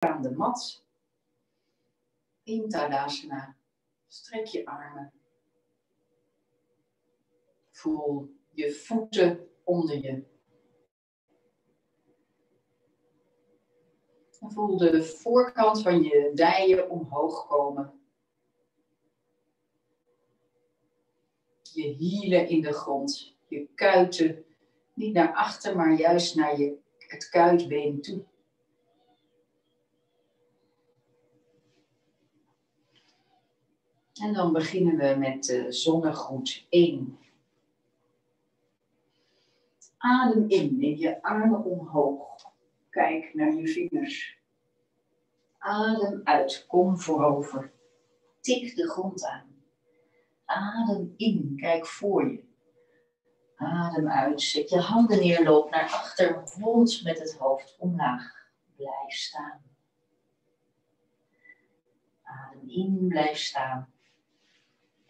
aan de mat. In Tadasana. Strek je armen. Voel je voeten onder je. En voel de voorkant van je dijen omhoog komen. Je hielen in de grond. Je kuiten niet naar achter, maar juist naar je, het kuitbeen toe. En dan beginnen we met de zonnegroet 1. Adem in, neem je armen omhoog. Kijk naar je vingers. Adem uit, kom voorover. Tik de grond aan. Adem in, kijk voor je. Adem uit, zet je handen neer, loop naar achter, rond met het hoofd omlaag. Blijf staan. Adem in, blijf staan.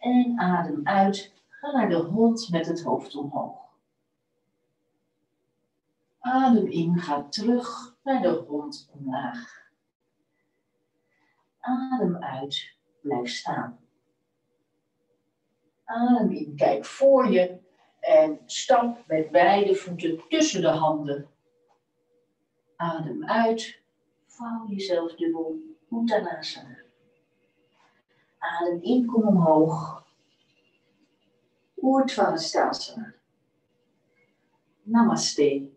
En adem uit, ga naar de hond met het hoofd omhoog. Adem in, ga terug naar de hond omlaag. Adem uit, blijf staan. Adem in, kijk voor je en stap met beide voeten tussen de handen. Adem uit, vouw jezelf dubbel, Uttanasana. Adem in, kom omhoog. Urdhva Namaste.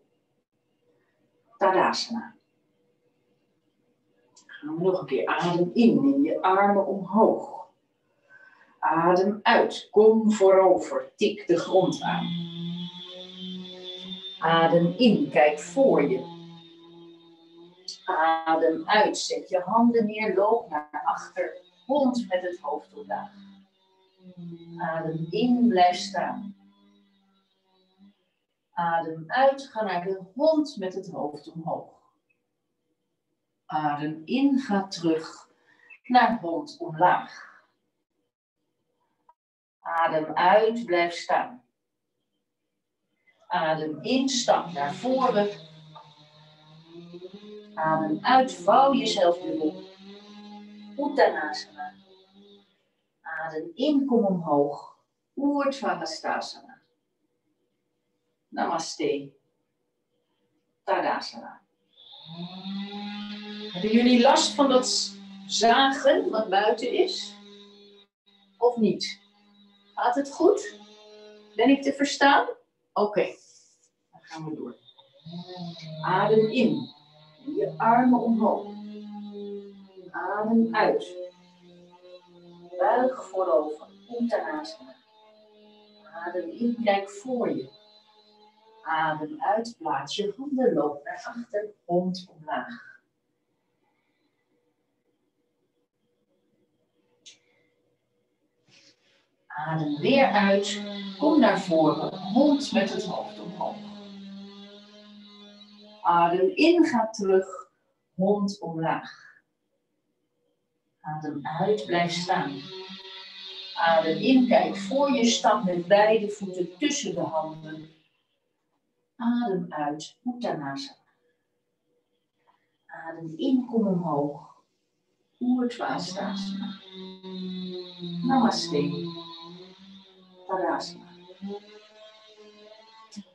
Tadasana. Gaan we nog een keer adem in, neem je armen omhoog. Adem uit, kom voorover, tik de grond aan. Adem in, kijk voor je. Adem uit, zet je handen neer, loop naar achter, hond met het hoofd omlaag. Adem in, blijf staan. Adem uit, ga naar de hond met het hoofd omhoog. Adem in, ga terug naar hond omlaag. Adem uit, blijf staan. Adem in, stap naar voren. Adem uit, vouw jezelf dubbel. Uttanasana. Adem in, kom omhoog. Urdhva Namaste. Tadasana. Hebben jullie last van dat zagen wat buiten is? Of niet? Gaat het goed? Ben ik te verstaan? Oké, dan gaan we door. Adem in. Je armen omhoog. Adem uit. Buig voorover. Uttanasana. Adem in, kijk voor je. Adem uit, plaats je handen, loop naar achter, hond omlaag. Adem weer uit. Kom naar voren. Hond met het hoofd omhoog. Adem in, ga terug. Hond omlaag. Adem uit, blijf staan. Adem in, kijk voor je, stap met beide voeten tussen de handen. Adem uit, Uttanasana. Adem in, kom omhoog. Urdhvasana. Namaste. Tadasana.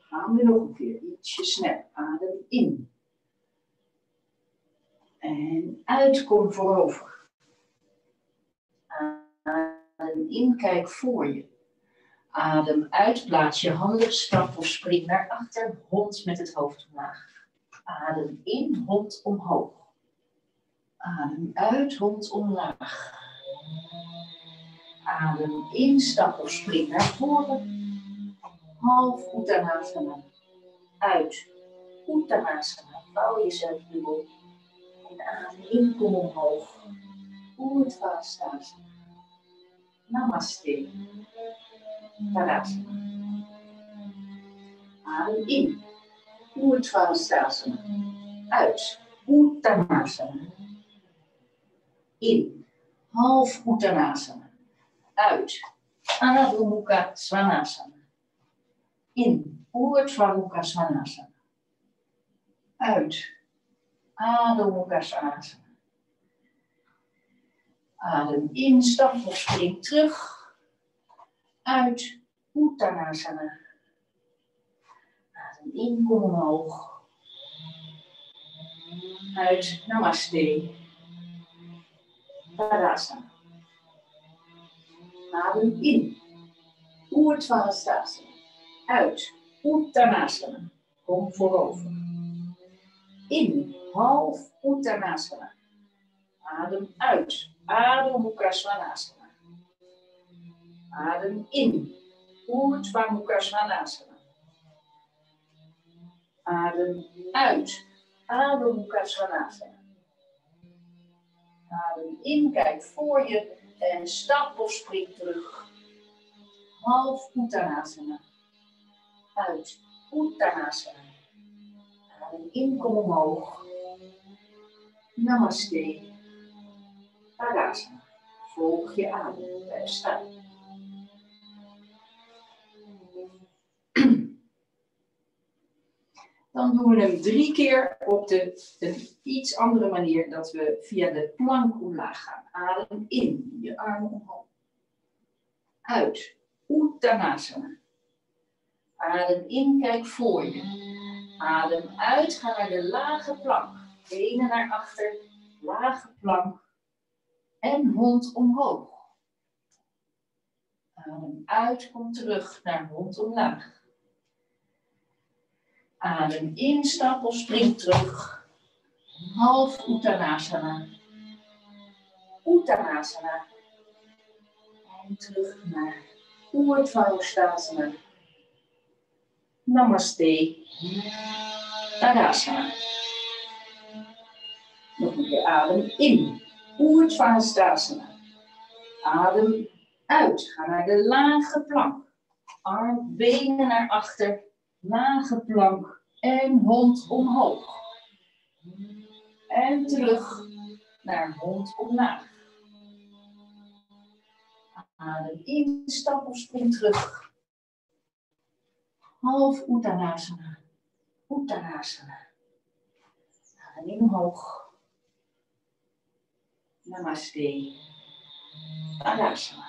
Gaan we nog een keer ietsje snel. Adem in. En uit, kom voorover. Adem in, kijk voor je. Adem uit, plaats je handen, stap of spring naar achter, hond met het hoofd omlaag. Adem in, hond omhoog. Adem uit, hond omlaag. Adem in, stap of spring naar voren. Half Uttanasana. Uit. Uttanasana. Vouw jezelf dubbel. En adem in, kom omhoog. Urdhvastasana. Namaste. Tadasana. Adem in. Urdhvastasana. Uit. Uttanasana. In. Half Uttanasana uit. Anadhumukha Svanasana. In. Urdhva Svanasana. Uit. Adho Mukha Svanasana. Adem in, stap of spring terug. Uit, Uttanasana. Adem in, kom omhoog. Uit, Namaste. Tadasana. Adem in. Oertvahastasana. Uit. Uttanasana. Kom voorover. In. Half Uttanasana. Adem uit. Adem Mukha Svanasana. Adem in. Urdhva Mukha Svanasana. Adem uit. Adem Mukha Svanasana. Adem in, kijk voor je en stap of spring terug. Half Uttanasana. Uit. Uttanasana. Adem in, kom omhoog. Namaste. Tadasana. Volg je adem. Blijf staan. Dan doen we hem drie keer op de, een iets andere manier, dat we via de plank omlaag gaan. Adem in, je armen omhoog. Uit, Uttanasana. Adem in, kijk voor je. Adem uit, ga naar de lage plank. Benen naar achter, lage plank. En hond omhoog. Adem uit, kom terug naar hond omlaag. Adem in, stap spring terug. Half Uttanasana. Uttanasana. En terug naar Urdhva Namaste. Tadasana. Nog een keer adem in. Urdhva Adem uit. Ga naar de lage plank. Arm, benen naar achter lage plank en hond omhoog. En terug naar hond omlaag. Adem in, stap of spring terug. Half Uttanasana. Uttanasana. Adem in omhoog. Namaste. Tadasana.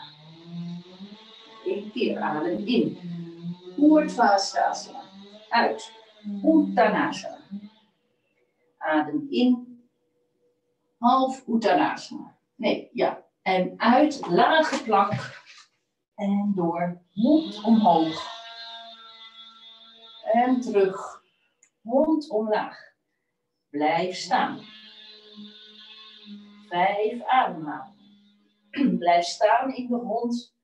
Eén keer adem in. Urdhva uit. Uttanasana. Adem in. Half Uttanasana. Nee, ja. En uit, lage plank. En door, mond omhoog. En terug. Mond omlaag. Blijf staan. Vijf ademhalen. Blijf staan in de hond.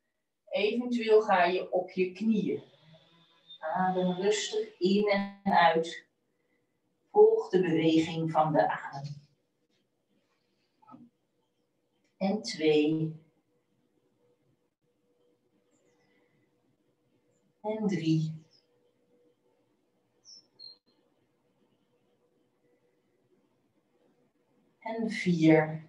Eventueel ga je op je knieën. Adem rustig in en uit. Volg de beweging van de adem. En twee. En drie. En vier.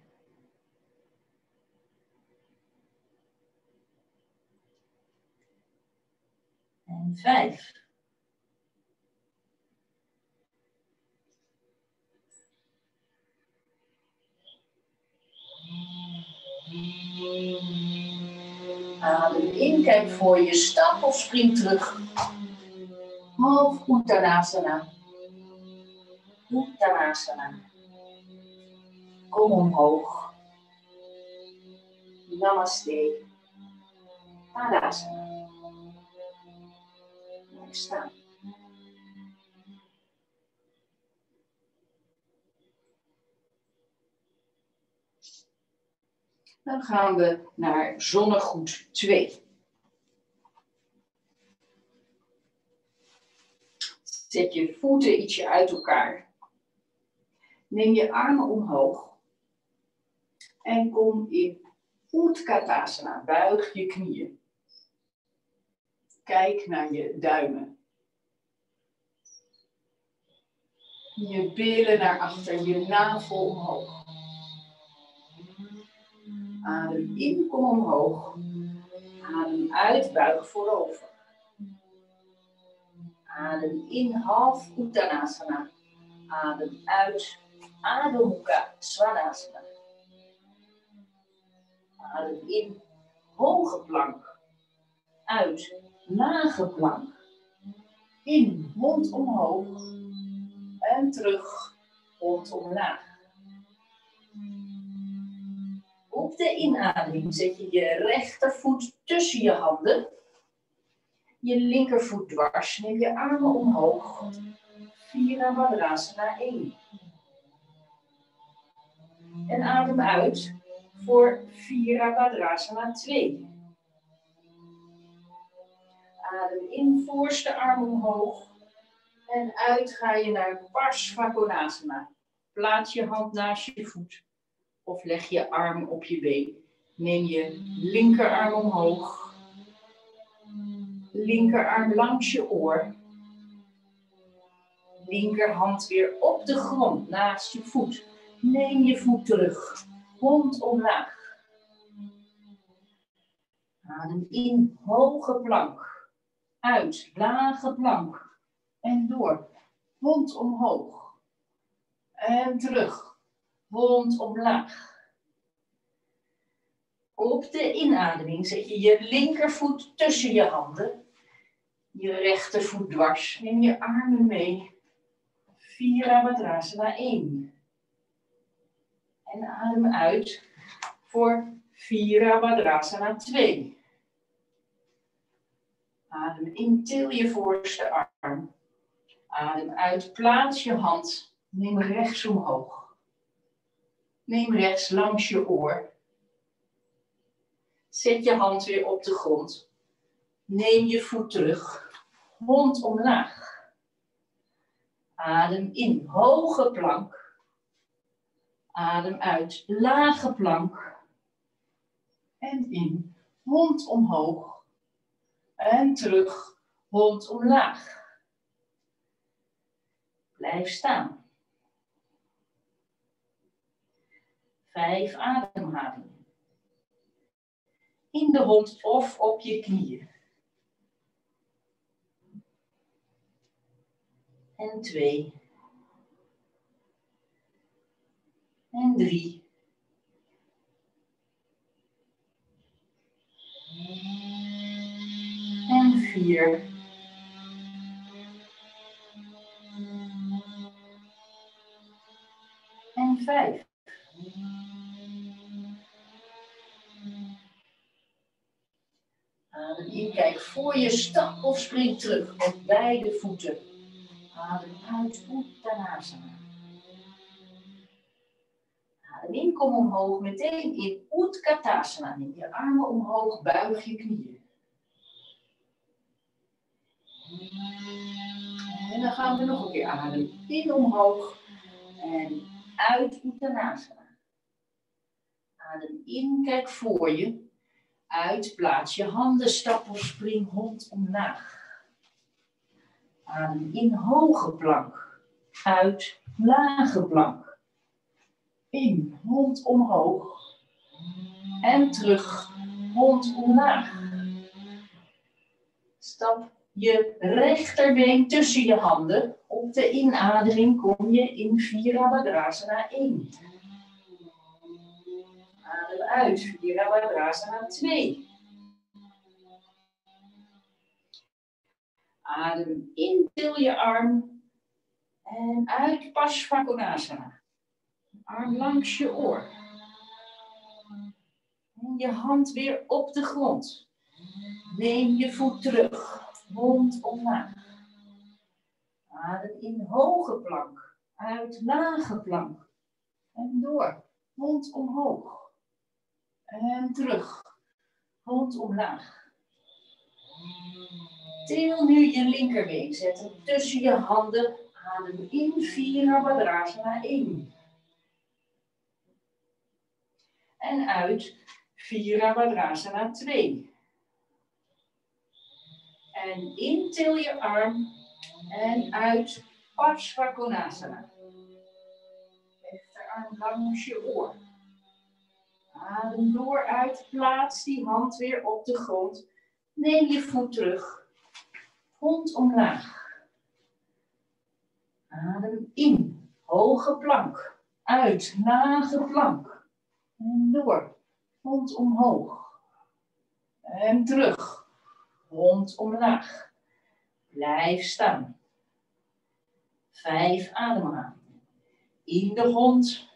En vijf. Adem in, kijk voor je, stap of spring terug. Half Uttanasana. Uttanasana. Kom omhoog. Namaste. Tadasana staan. Dan gaan we naar zonnegoed 2. Zet je voeten ietsje uit elkaar. Neem je armen omhoog. En kom in Utkatasana. Buig je knieën. Kijk naar je duimen. Je billen naar achter, je navel omhoog. Adem in, kom omhoog. Adem uit, buig voorover. Adem in, half Uttanasana. Adem uit, Adho Svanasana. Adem in, hoge plank. Uit, lage plank. In, mond omhoog. En terug, mond omlaag. Op de inademing zet je je rechtervoet tussen je handen. Je linkervoet dwars. Neem je armen omhoog. Virabhadrasana 1. En adem uit voor Virabhadrasana 2. Adem in, voorste arm omhoog. En uit ga je naar Parsvakonasana. Plaats je hand naast je voet. Of leg je arm op je been. Neem je linkerarm omhoog. Linkerarm langs je oor. Linkerhand weer op de grond naast je voet. Neem je voet terug. Hond omlaag. Adem in, hoge plank. Uit, lage plank. En door. Hond omhoog. En terug. Hond omlaag. Op de inademing zet je je linkervoet tussen je handen. Je rechtervoet dwars. Neem je armen mee. Virabhadrasana 1. En adem uit voor Virabhadrasana 2. Adem in, til je voorste arm. Adem uit, plaats je hand. Neem rechts omhoog. Neem rechts langs je oor. Zet je hand weer op de grond. Neem je voet terug. Mond omlaag. Adem in, hoge plank. Adem uit, lage plank. En in, hond omhoog. En terug, hond omlaag. Blijf staan. Vijf ademhalingen. In de hond of op je knieën. En twee. En drie. En vier. En vijf. Adem in, kijk voor je stap of spring terug op beide voeten. Adem uit, Uttanasana. Adem in, kom omhoog, meteen in Utkatasana. Neem je armen omhoog, buig je knieën. En dan gaan we nog een keer adem in omhoog en uit Uttanasana. Adem in, kijk voor je. Uit, plaats je handen, stap of spring hond omlaag. Adem in, hoge plank. Uit, lage plank. In, hond omhoog. En terug, hond omlaag. Stap je rechterbeen tussen je handen. Op de inademing kom je in Virabhadrasana 1. Adem uit, Virabhadrasana 2. Adem in, til je arm. En uit, Parsvakonasana. Arm langs je oor. En je hand weer op de grond. Neem je voet terug. Mond omlaag. Adem in hoge plank. Uit lage plank. En door. Mond omhoog. En terug. Mond omlaag. Til nu je linkerbeen. Zet hem tussen je handen. Adem in Virabhadrasana 1. En uit Virabhadrasana 2. En til je arm. En uit Parsvakonasana. Rechterarm langs je oor. Adem door uit. Plaats die hand weer op de grond. Neem je voet terug. Hond omlaag. Adem in. Hoge plank. Uit. Lage plank. En door. Hond omhoog. En terug. Hond omlaag. Blijf staan. Vijf ademhalingen. In de hond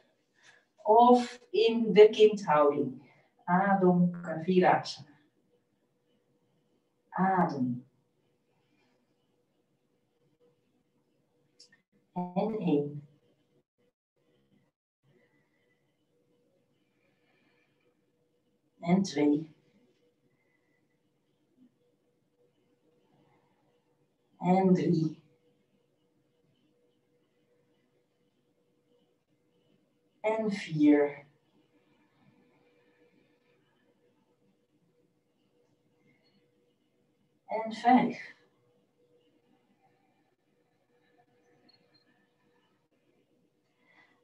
of in de kindhouding. Adem Kavirasana. Adem. En één. En twee. En drie. En vier. En vijf.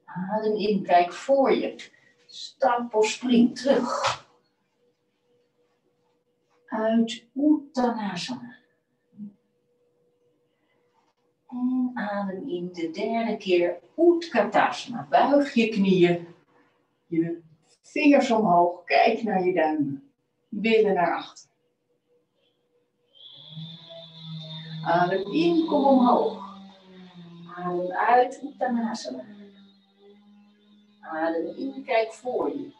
Adem in, kijk voor je. Stap of spring terug. Uit Uttanasana. En adem in de derde keer Utkatasana. Buig je knieën. Je vingers omhoog. Kijk naar je duimen. Billen naar achter. Adem in, kom omhoog. Adem uit, Uttanasana. Adem in, kijk voor je.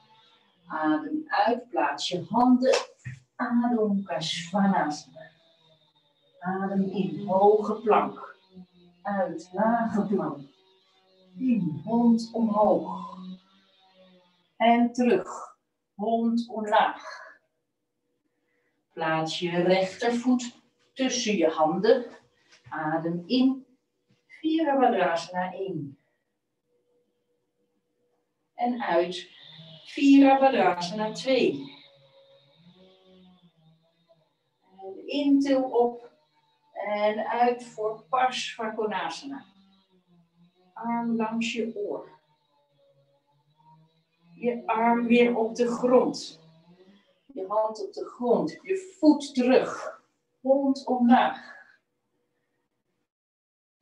Adem uit, plaats je handen. Adem. Adem in, hoge plank. Uit, lage plank. In, hond omhoog. En terug, hond omlaag. Plaats je rechtervoet tussen je handen. Adem in. Virabhadrasana in. En uit. Virabhadrasana 2. En intil op. En uit voor Parsvakonasana. Arm langs je oor. Je arm weer op de grond. Je hand op de grond. Je voet terug hond omlaag.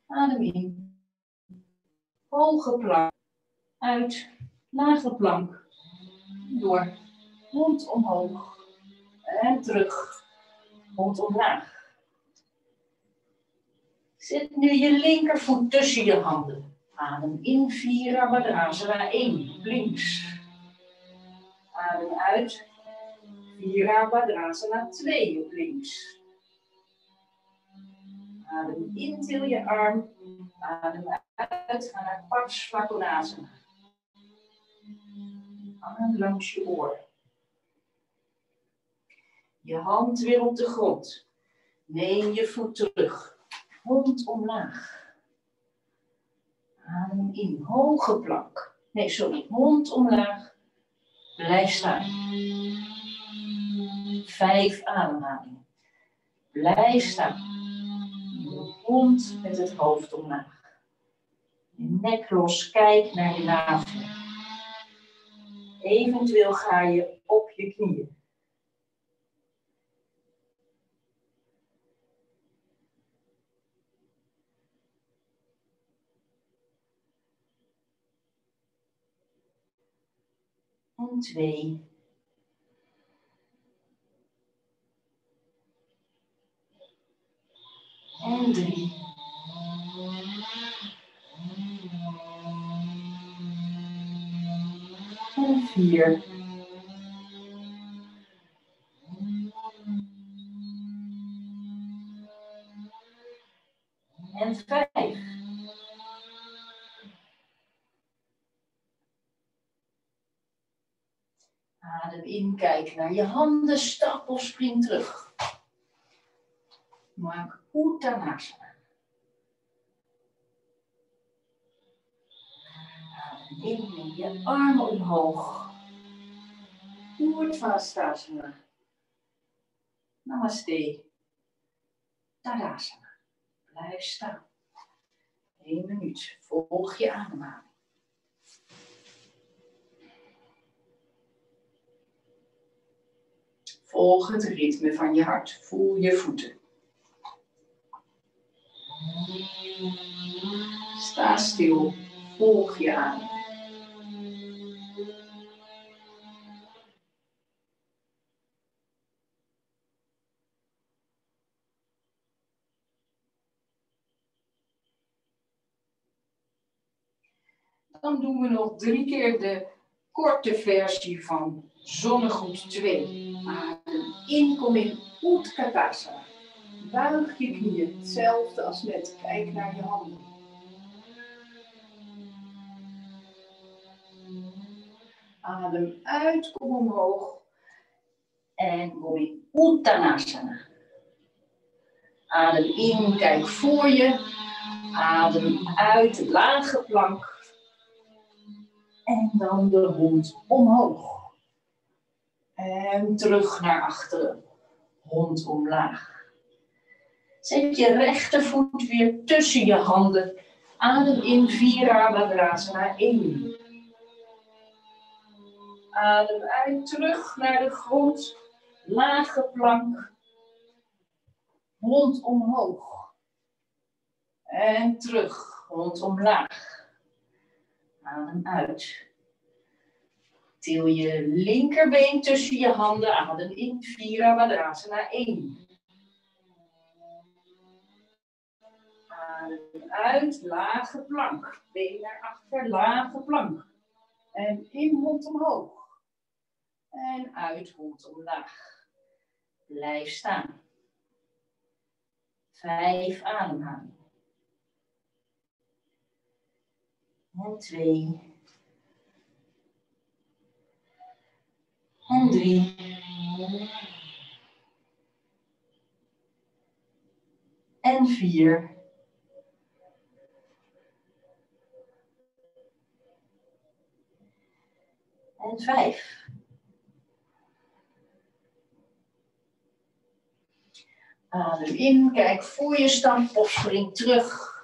Adem in. Hoge plank. Uit. Lage plank. Door. Hond omhoog. En terug. Hond omlaag. Zet nu je linkervoet tussen je handen. Adem in, Virabhadrasana 1, links. Adem uit, Virabhadrasana 2 op links. Adem in, til je arm. Adem uit, ga naar Parsvakonasana. Arm langs je oor. Je hand weer op de grond. Neem je voet terug. Hond omlaag. Adem in, hoge plank. Nee, sorry, hond omlaag. Blijf staan. Vijf ademhalingen. Blijf staan hond met het hoofd omlaag. Je nek los, kijk naar je navel. Eventueel ga je op je knieën. En twee. en drie. En vier. En vijf. Adem in, kijk naar je handen, stap of spring terug. Maak Uttanasana. In je armen omhoog. Urdhvastasana. Namaste. Tadasana. Blijf staan. Eén minuut. Volg je ademhaling. Volg het ritme van je hart. Voel je voeten. Sta stil. Volg je aan. Dan doen we nog drie keer de korte versie van Zonnegoed 2. Adem in, kom in Utkatasana. Buig je knieën, hetzelfde als net. Kijk naar je handen. Adem uit, kom omhoog. En kom in Uttanasana. Adem in, kijk voor je. Adem uit, lage plank. En dan de hond omhoog. En terug naar achteren. Hond omlaag. Zet je rechtervoet weer tussen je handen. Adem in Virabhadrasana 1. Adem uit, terug naar de grond. Lage plank. Hond omhoog. En terug, hond omlaag. Adem uit. Til je linkerbeen tussen je handen. Adem in Virabhadrasana 1. Adem uit, lage plank. Been naar achter, lage plank. En in hond omhoog. En uit hond omlaag. Blijf staan. Vijf ademhalingen. En twee. En drie. En vier. en vijf. Adem in, kijk voor je stamp of spring terug.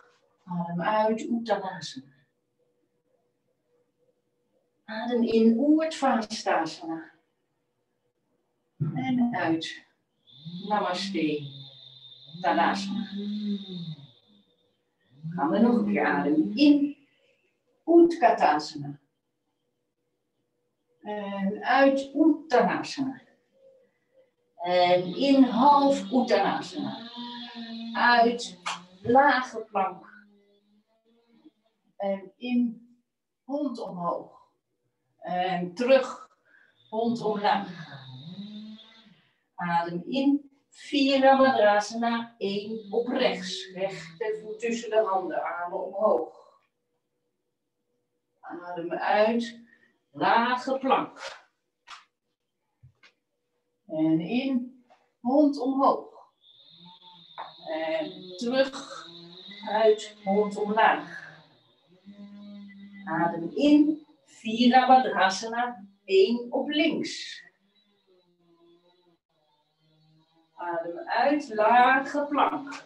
Adem uit, Uttanasana. Adem in, Oertvastasana. En uit, Namaste, Tadasana. Gaan we nog een keer ademen in, Utkatasana. En uit Uttanasana. En in half Uttanasana. Uit lage plank. En in hond omhoog. En terug hond omlaag. Adem in. Virabhadrasana 1 op rechts. Rechtervoet tussen de handen. Armen omhoog. Adem uit. Lage plank. En in, hond omhoog. En terug, uit, hond omlaag. Adem in, Virabhadrasana, 1 op links. Adem uit, lage plank.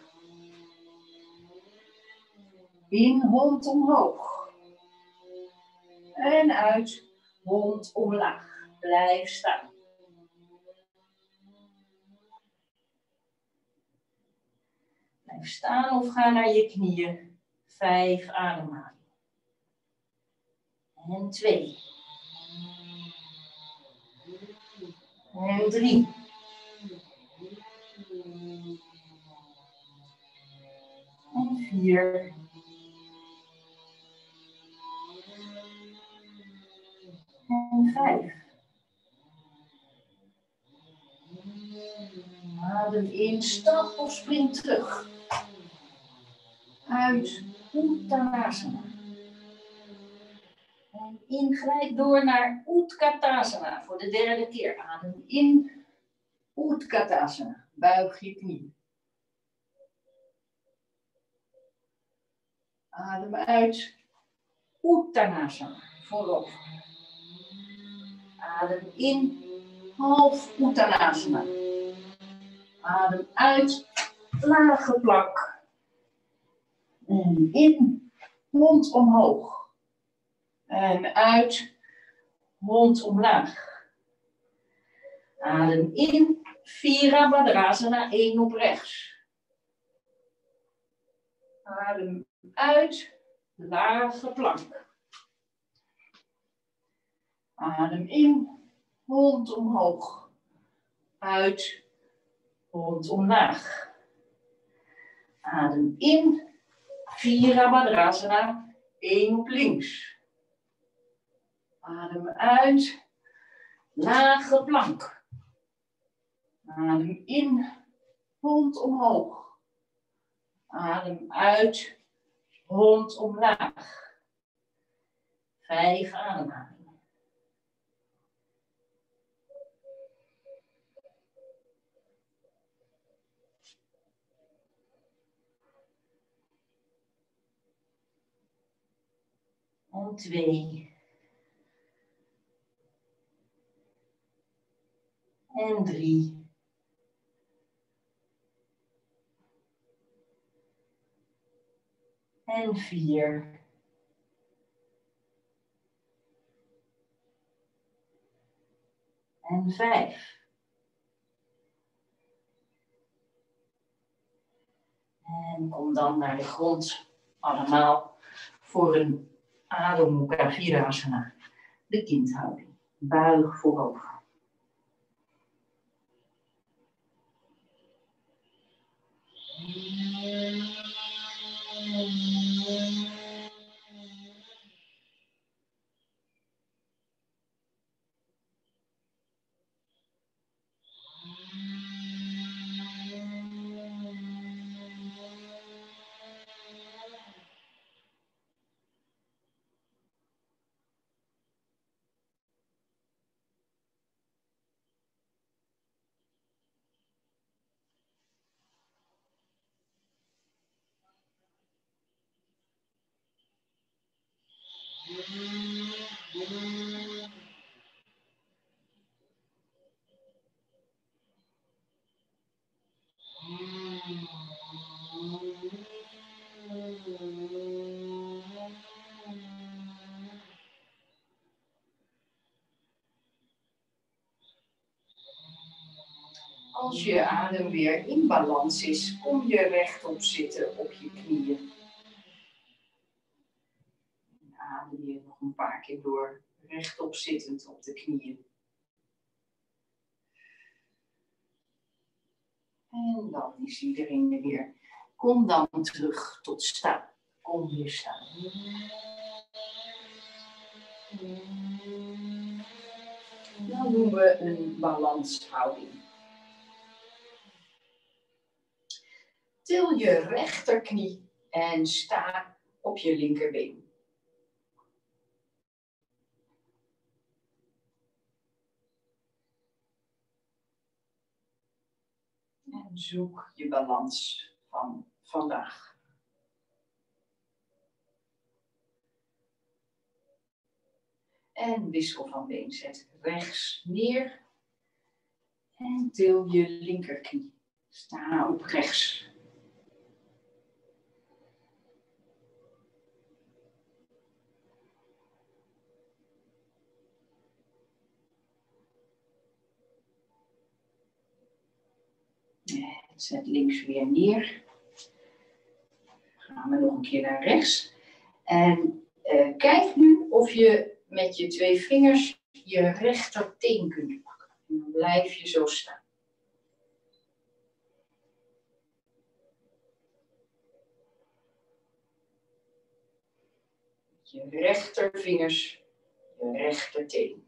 In, hond omhoog. En uit, Hond omlaag. Blijf staan. Blijf staan of ga naar je knieën. Vijf ademhalingen. En twee. En drie. En vier. en vijf. Adem in, stap of spring terug. Uit Uttanasana. En in, glijdt door naar Utkatasana voor de derde keer. Adem in, Utkatasana. Buig je knie. Adem uit, Uttanasana, voorover. Adem in, half Uttanasana. Adem uit, lage plak. En in, mond omhoog. En uit, mond omlaag. Adem in, Virabhadrasana, 1 op rechts. Adem uit, lage plank. Adem in, hond omhoog. Uit, hond omlaag. Adem in, Virabhadrasana, 1 op links. Adem uit. Lage plank. Adem in. Hond omhoog. Adem uit. Hond omlaag. Vijf ademhalingen. En twee. En drie. En vier. En vijf. En kom dan naar de grond, allemaal, voor een Adho Mukha Virasana, de kindhouding. Buig voorover. Als je adem weer in balans is, kom je rechtop zitten op je knieën. En adem je nog een paar keer door, rechtop zittend op de knieën. En dan is iedereen er weer. Kom dan terug tot staan. Kom weer staan. Dan doen we een balanshouding. Til je rechterknie en sta op je linkerbeen. En zoek je balans van vandaag. En wissel van been. Zet rechts neer. En til je linkerknie. Sta op rechts. Zet links weer neer. Gaan we nog een keer naar rechts. En uh, kijk nu of je met je twee vingers je rechterteen kunt pakken. En dan blijf je zo staan. Je rechtervingers, je rechterteen.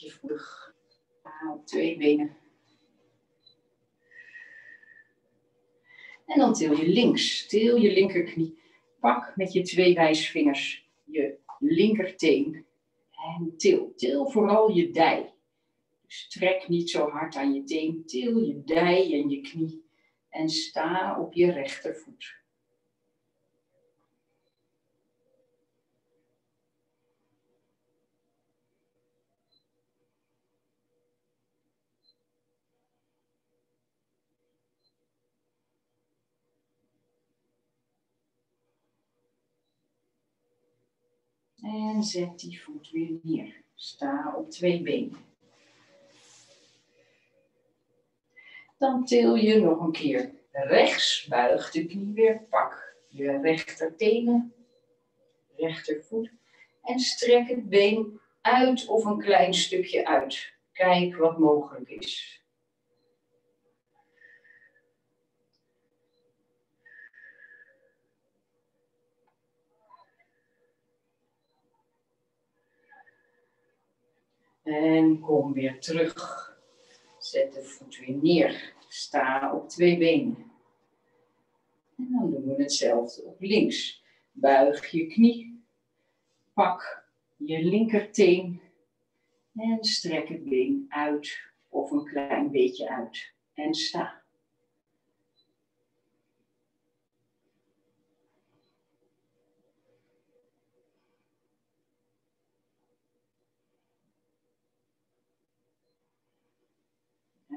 Je voelig op twee benen. En dan til je links, til je linkerknie. Pak met je twee wijsvingers je linkerteen en til. Til vooral je dij. Dus trek niet zo hard aan je teen. Til je dij en je knie en sta op je rechtervoet. En zet die voet weer neer. Sta op twee benen. Dan til je nog een keer rechts. Buig de knie weer. Pak je rechtertenen, rechtervoet. En strek het been uit of een klein stukje uit. Kijk wat mogelijk is. En kom weer terug. Zet de voet weer neer. Sta op twee benen. En dan doen we hetzelfde op links. Buig je knie. Pak je linkerteen. En strek het been uit of een klein beetje uit. En sta.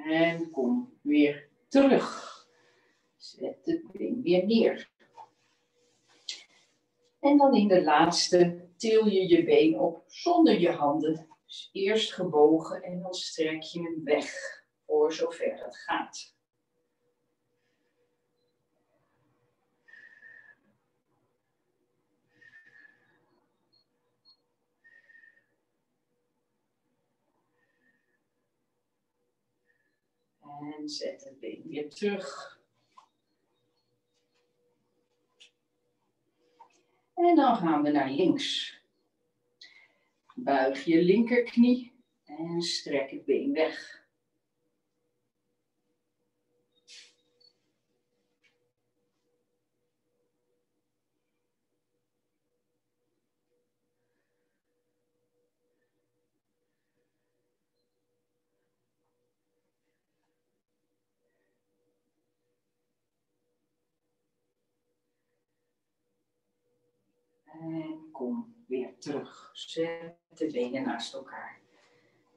En kom weer terug. Zet het been weer neer. En dan in de laatste til je je been op zonder je handen. Dus eerst gebogen en dan strek je hem weg voor zover het gaat. En zet het been weer terug. En dan gaan we naar links. Buig je linkerknie en strek het been weg. En kom weer terug. Zet de benen naast elkaar.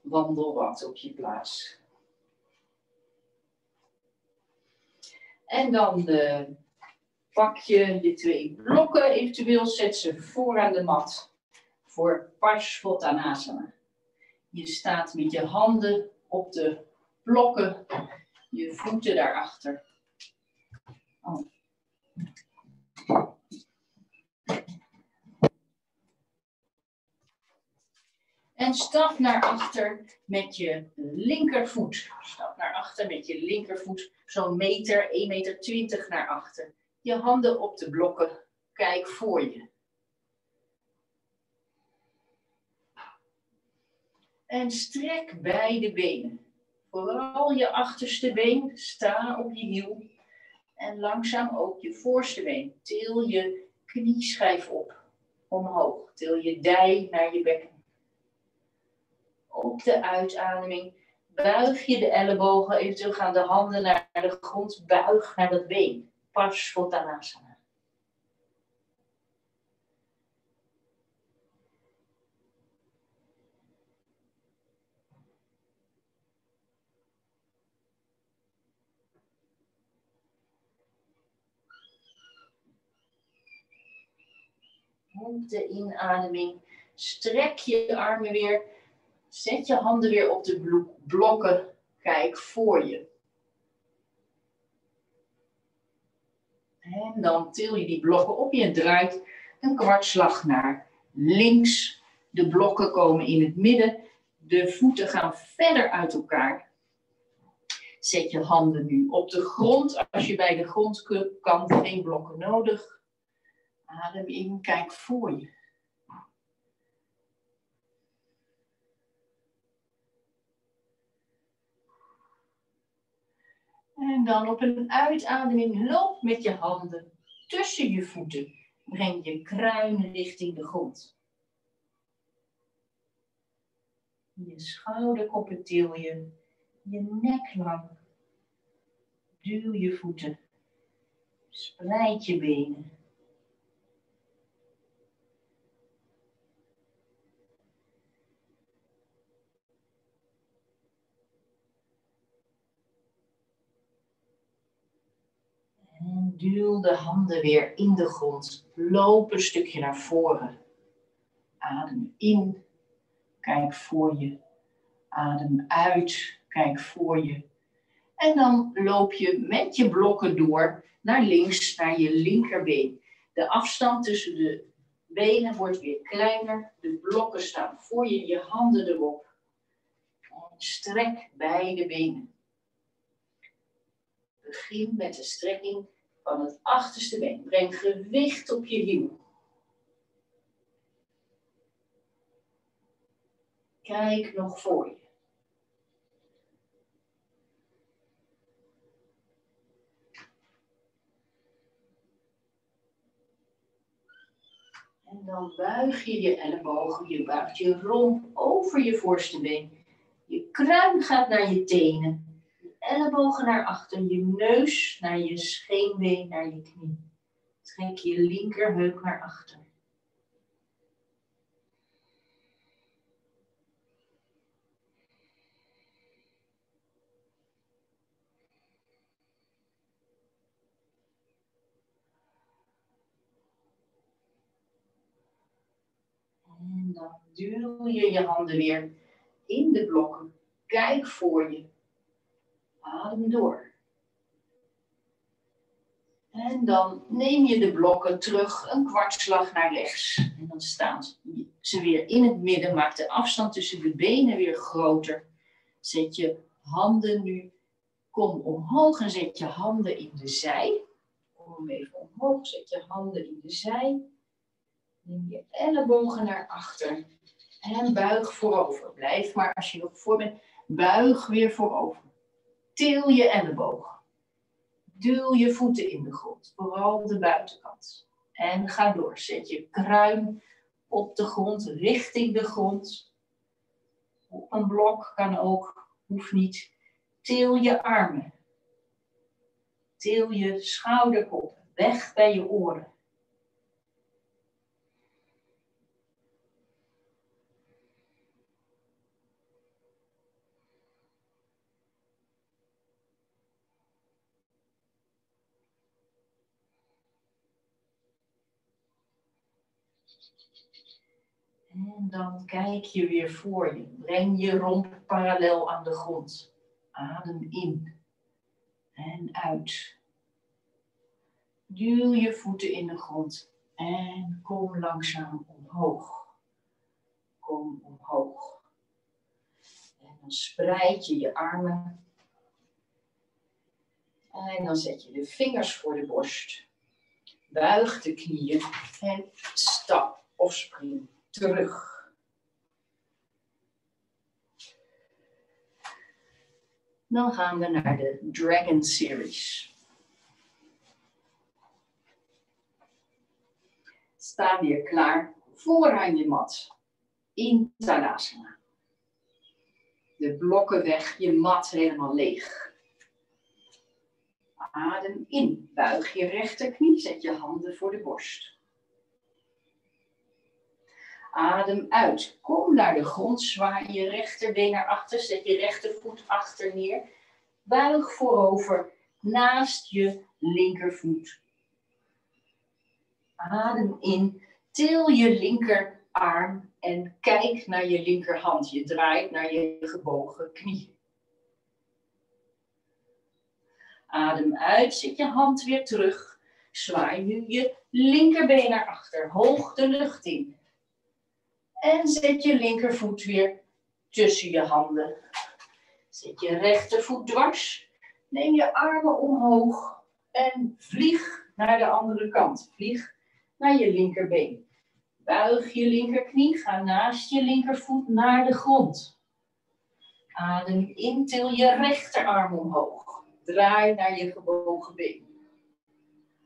Wandel wat op je plaats. En dan uh, pak je de twee blokken, eventueel zet ze voor aan de mat voor Parshvottanasana. Je staat met je handen op de blokken, je voeten daarachter. Oh. En stap naar achter met je linkervoet. Stap naar achter met je linkervoet. Zo'n meter, 1,20 meter 20 naar achter. Je handen op de blokken. Kijk voor je. En strek beide benen. Vooral je achterste been. Sta op je hiel. En langzaam ook je voorste been. Til je knieschijf op. Omhoog. Til je dij naar je bekken op de uitademing buig je de ellebogen, eventueel gaan de handen naar de grond, buig naar dat been. Parshvottanasana. Op de inademing strek je armen weer Zet je handen weer op de blokken. Kijk voor je. En dan til je die blokken op. Je draait een kwartslag naar links. De blokken komen in het midden. De voeten gaan verder uit elkaar. Zet je handen nu op de grond. Als je bij de grond kan, geen blokken nodig. Adem in, kijk voor je. En dan op een uitademing loop met je handen tussen je voeten. Breng je kruin richting de grond. Je schouderkoppen til je, je nek lang. Duw je voeten. Spreid je benen. Duw de handen weer in de grond. Loop een stukje naar voren. Adem in. Kijk voor je. Adem uit. Kijk voor je. En dan loop je met je blokken door naar links, naar je linkerbeen. De afstand tussen de Benen wordt weer kleiner. De blokken staan voor je, je handen erop. En strek beide benen. Begin met de strekking van het achterste been. Breng gewicht op je hiel. Kijk nog voor je. En dan buig je je ellebogen, je buigt je romp over je voorste been. Je kruin gaat naar je tenen. Ellebogen naar achter, je neus naar je scheenbeen, naar je knie. Trek je linkerheup naar achter. En dan duw je je handen weer in de blokken. Kijk voor je. Adem door. En dan neem je de blokken terug een kwartslag naar rechts. En dan staan ze weer in het midden. Maak de afstand tussen de benen weer groter. Zet je handen nu. Kom omhoog en zet je handen in de zij. Kom even omhoog. Zet je handen in de zij. Neem je ellebogen naar achter. En buig voorover. Blijf maar als je nog voor bent. Buig weer voorover. Til je ellebogen. Duw je voeten in de grond. Vooral de buitenkant. En ga door. Zet je kruin op de grond, richting de grond. Op een blok kan ook, hoeft niet. Til je armen. Til je schouderkop. Weg bij je oren. En dan kijk je weer voor je. Breng je romp parallel aan de grond. Adem in en uit. Duw je voeten in de grond en kom langzaam omhoog. Kom omhoog. En dan spreid je je armen. En dan zet je de vingers voor de borst. Buig de knieën en stap of spring terug. Dan gaan we naar de Dragon Series. Sta weer klaar vooraan je mat in Tadasana. De blokken weg, je mat helemaal leeg. Adem in, buig je rechterknie, zet je handen voor de borst. Adem uit. Kom naar de grond. Zwaai je rechterbeen naar achter. Zet je rechtervoet achter neer. Buig voorover naast je linkervoet. Adem in. Til je linkerarm en kijk naar je linkerhand. Je draait naar je gebogen knie. Adem uit. Zet je hand weer terug. Zwaai nu je linkerbeen naar achter. Hoog de lucht in. En zet je linkervoet weer tussen je handen. Zet je rechtervoet dwars. Neem je armen omhoog en vlieg naar de andere kant. Vlieg naar je linkerbeen. Buig je linkerknie, ga naast je linkervoet naar de grond. Adem in, til je rechterarm omhoog. Draai naar je gebogen been.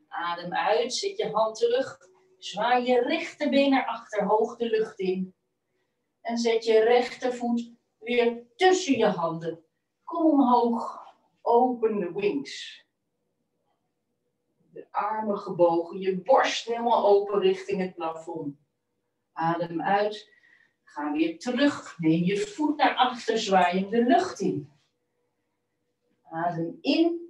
Adem uit, zet je hand terug Zwaai je rechterbeen naar achter, hoog de lucht in. En zet je rechtervoet weer tussen je handen. Kom omhoog, open de wings. De armen gebogen, je borst helemaal open richting het plafond. Adem uit, ga weer terug. Neem je voet naar achter, zwaai hem de lucht in. Adem in,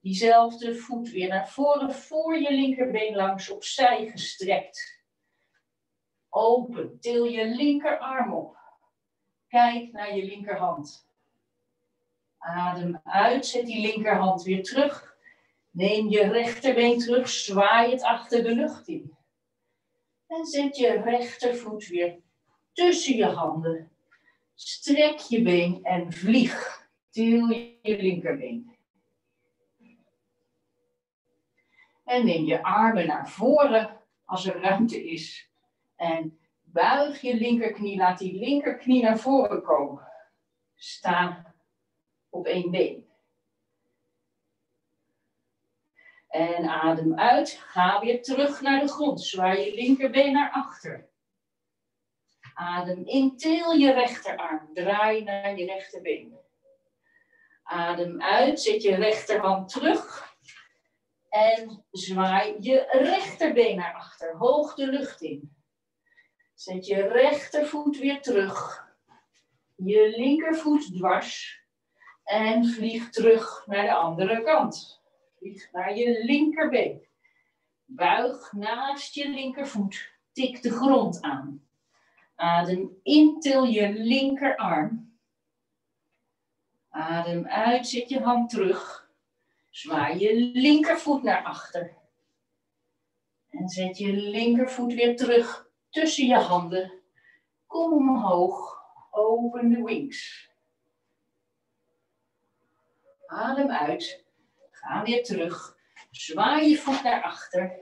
Diezelfde voet weer naar voren, voor je linkerbeen langs opzij gestrekt. Open, til je linkerarm op. Kijk naar je linkerhand. Adem uit, zet die linkerhand weer terug. Neem je rechterbeen terug, zwaai het achter de lucht in. En zet je rechtervoet weer tussen je handen. Strek je been en vlieg. Til je linkerbeen. En neem je armen naar voren als er ruimte is. En buig je linkerknie, laat die linkerknie naar voren komen. Sta op één been. En adem uit. Ga weer terug naar de grond. Zwaai je linkerbeen naar achter. Adem in. Til je rechterarm. Draai naar je rechterbeen. Adem uit. Zet je rechterhand terug. En zwaai je rechterbeen naar achter. Hoog de lucht in. Zet je rechtervoet weer terug. Je linkervoet dwars. En vlieg terug naar de andere kant. Vlieg naar je linkerbeen. Buig naast je linkervoet. Tik de grond aan. Adem in, til je linkerarm. Adem uit, zet je hand terug. Zwaai je linkervoet naar achter. En zet je linkervoet weer terug tussen je handen. Kom omhoog. Open the wings. Adem uit. Ga weer terug. Zwaai je voet naar achter.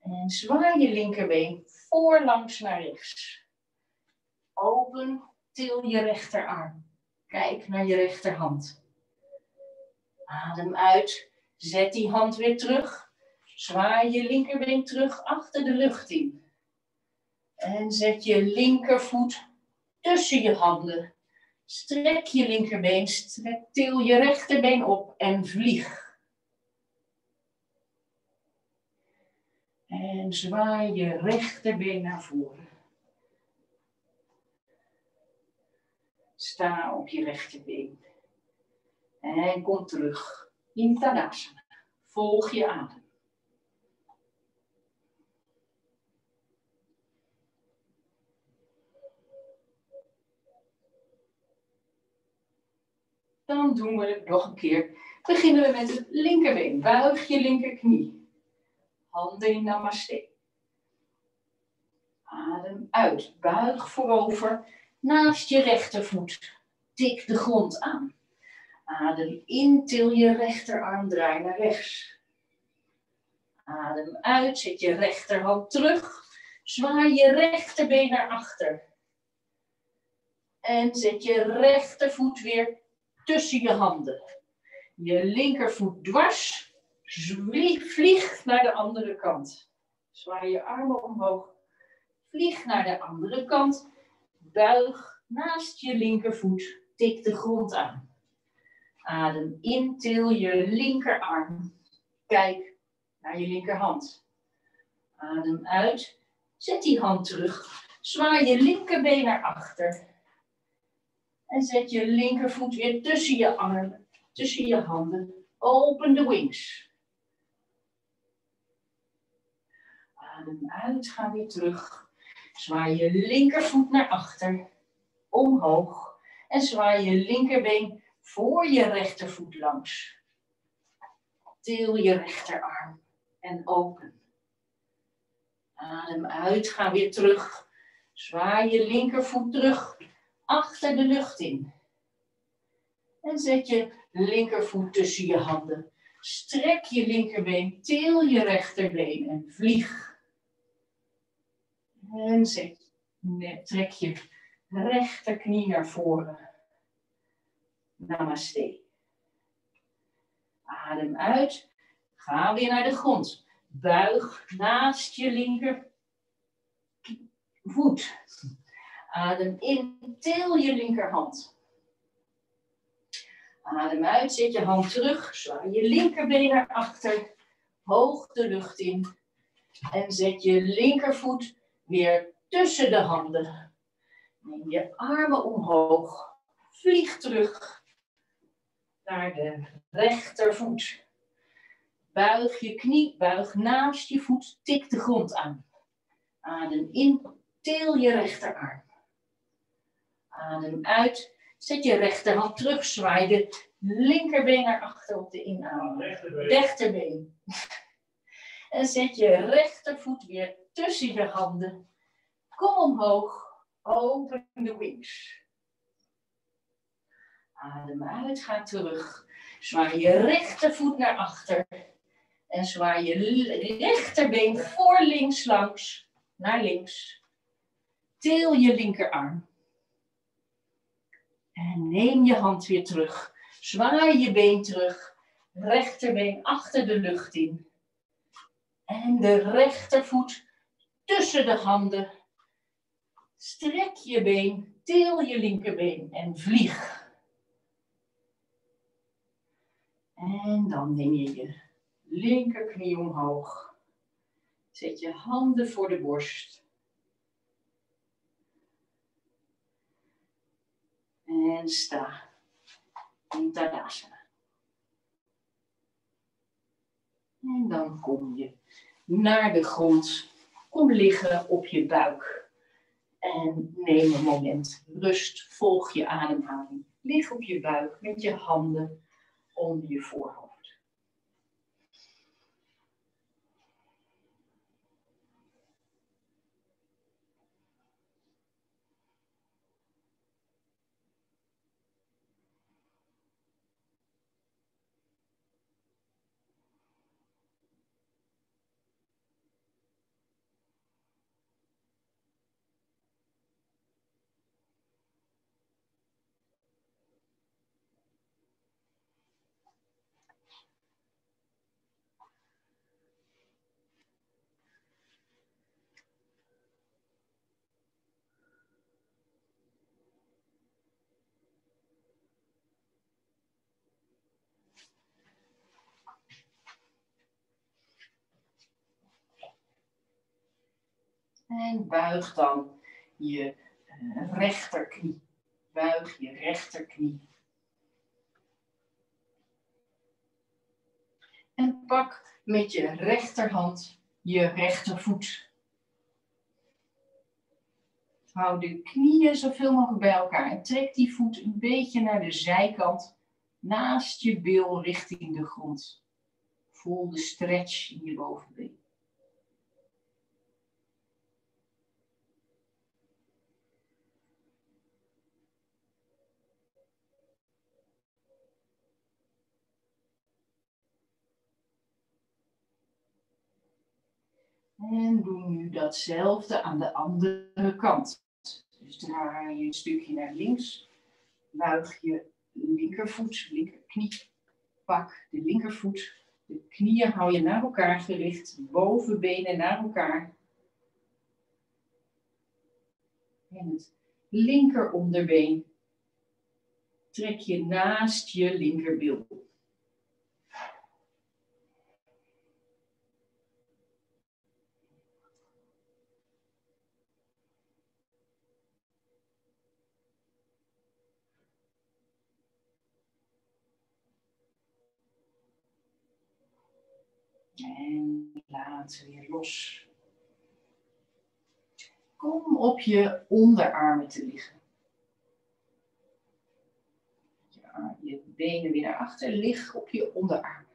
En zwaai je linkerbeen voorlangs naar rechts. Open, til je rechterarm. Kijk naar je rechterhand. Adem uit. Zet die hand weer terug. Zwaai je linkerbeen terug achter de lucht in. En zet je linkervoet tussen je handen. Strek je linkerbeen, strek, til je rechterbeen op en vlieg. En zwaai je rechterbeen naar voren. Sta op je rechterbeen. En kom terug in Tadasana. Volg je adem. Dan doen we het nog een keer. Beginnen we met het linkerbeen. Buig je linkerknie. Handen in namaste. Adem uit. Buig voorover naast je rechtervoet. Tik de grond aan. Adem in, til je rechterarm, draai naar rechts. Adem uit, zet je rechterhand terug. Zwaai je rechterbeen naar achter. En zet je rechtervoet weer tussen je handen. Je linkervoet dwars. Vlieg naar de andere kant. Zwaai je armen omhoog. Vlieg naar de andere kant. Buig naast je linkervoet. Tik de grond aan. Adem in, til je linkerarm. Kijk naar je linkerhand. Adem uit. Zet die hand terug. Zwaai je linkerbeen naar achter. En zet je linkervoet weer tussen je armen, tussen je handen. Open the wings. Adem uit, ga weer terug. Zwaai je linkervoet naar achter, omhoog. En zwaai je linkerbeen voor je rechtervoet langs. Til je rechterarm en open. Adem uit, ga weer terug. Zwaai je linkervoet terug achter de lucht in. En zet je linkervoet tussen je handen. Strek je linkerbeen, til je rechterbeen en vlieg. En zet, trek je rechterknie naar voren. Namaste. Adem uit. Ga weer naar de grond. Buig naast je linker voet. Adem in, til je linkerhand. Adem uit, zet je hand terug, zwaai je linkerbeen naar achter, hoog de lucht in. En zet je linkervoet weer tussen de handen. Neem je armen omhoog, vlieg terug naar de rechtervoet. Buig je knie, buig naast je voet, tik de grond aan. Adem in, til je rechterarm. Adem uit. Zet je rechterhand terug. Zwaai de linkerbeen naar achter op de inademing. Rechterbeen. En zet je rechtervoet weer tussen je handen. Kom omhoog, open de wings. Adem uit, ga terug. Zwaai je rechtervoet naar achter. En zwaai je rechterbeen voor links langs, naar links. Til je linkerarm. En neem je hand weer terug. Zwaai je been terug. Rechterbeen achter de lucht in. En de rechtervoet tussen de handen. Strek je been, til je linkerbeen en vlieg. En dan neem je je linkerknie omhoog. Zet je handen voor de borst. En sta in Tadasana. En dan kom je naar de grond. Kom liggen op je buik. En neem een moment rust. Volg je ademhaling. Lig op je buik met je handen onder je voorhoofd. En buig dan je uh, rechterknie. Buig je rechterknie. En pak met je rechterhand je rechtervoet. Hou de knieën zoveel mogelijk bij elkaar en trek die voet een beetje naar de zijkant naast je bil richting de grond. Voel de stretch in je bovenbeen. En doe nu datzelfde aan de andere kant. Dus draai je een stukje naar links. Buig je linkervoet, linkerknie. Pak de linkervoet. De knieën hou je naar elkaar gericht. Bovenbenen naar elkaar. En het linker onderbeen trek je naast je linkerbil. En laat weer los. Kom op je onderarmen te liggen. Je benen weer naar achter. Lig op je onderarmen.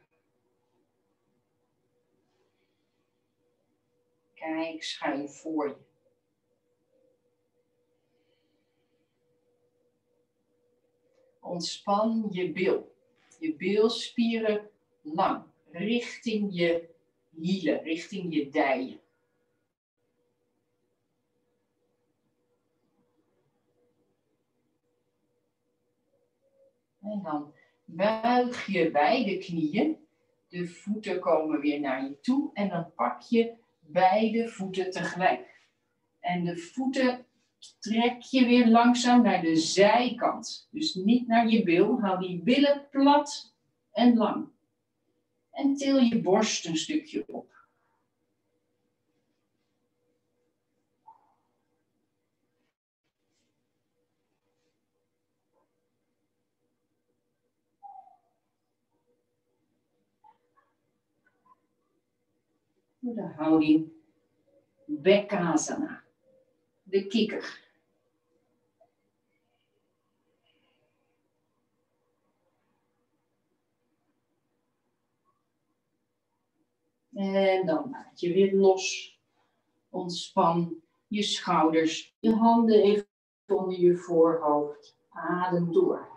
Kijk schuin voor je. Ontspan je bil. Je bilspieren lang richting je hielen, richting je dijen. En dan buig je beide knieën. De voeten komen weer naar je toe. En dan pak je beide voeten tegelijk. En de voeten trek je weer langzaam naar de zijkant. Dus niet naar je bil. Haal die billen plat en lang. En til je borst een stukje op. De houding Bekasana, de kikker. En dan laat je weer los. Ontspan je schouders, je handen even onder je voorhoofd. Adem door.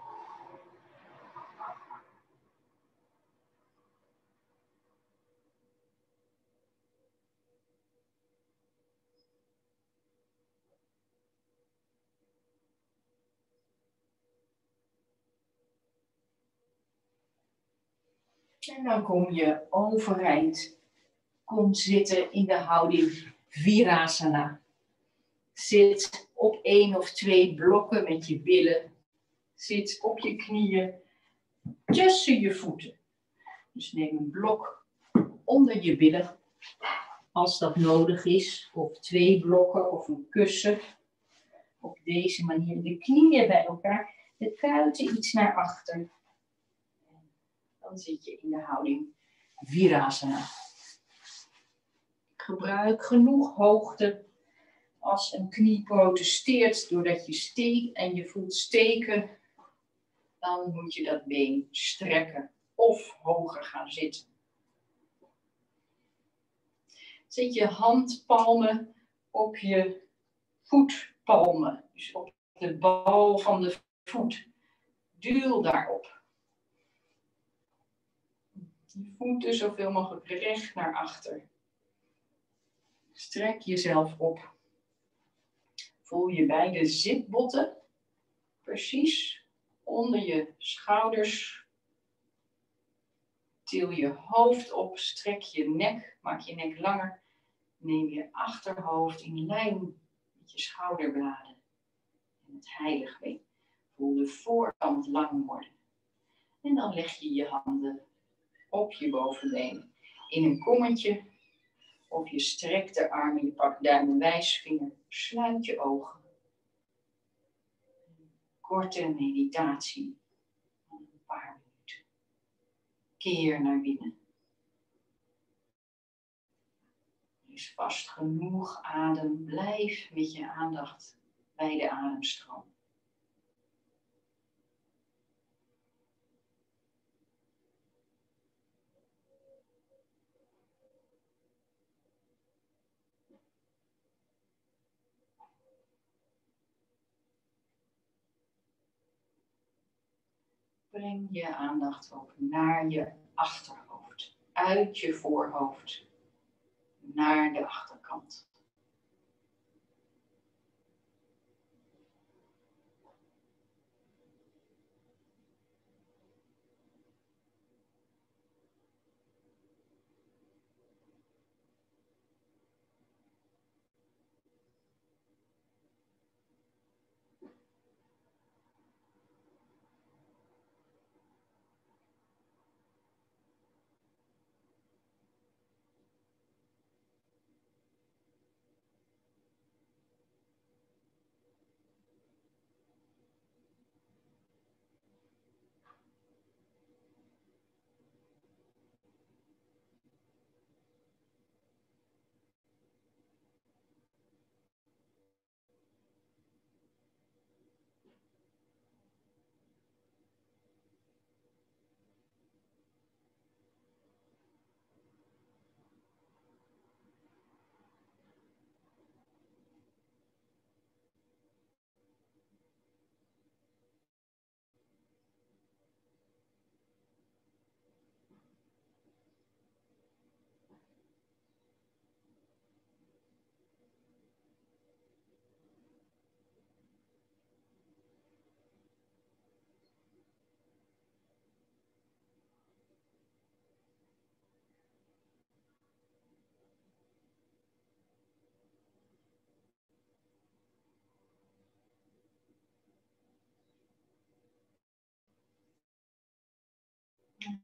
En dan kom je overeind. Kom zitten in de houding Virasana. Zit op één of twee blokken met je billen. Zit op je knieën tussen je voeten. Dus neem een blok onder je billen als dat nodig is. Of twee blokken of een kussen. Op deze manier de knieën bij elkaar. De kuiten iets naar achter dan zit je in de houding Virasana. Gebruik genoeg hoogte als een knie protesteert doordat je steekt en je voelt steken, dan moet je dat been strekken of hoger gaan zitten. Zet je handpalmen op je voetpalmen, dus op de bal van de voet. Duw daarop. Je voeten zoveel mogelijk recht naar achter. Strek jezelf op. Voel je beide zitbotten precies onder je schouders. Til je hoofd op, strek je nek, maak je nek langer. Neem je achterhoofd in lijn met je schouderbladen en het heiligbeen. Voel de voorkant lang worden. En dan leg je je handen op je bovenbeen in een kommetje. Of je strekt de armen, je pakt duim en wijsvinger, sluit je ogen. Korte meditatie een paar minuten. Keer naar binnen. Er is vast genoeg adem. Blijf met je aandacht bij de ademstroom. Breng je aandacht ook naar je achterhoofd. Uit je voorhoofd naar de achterkant.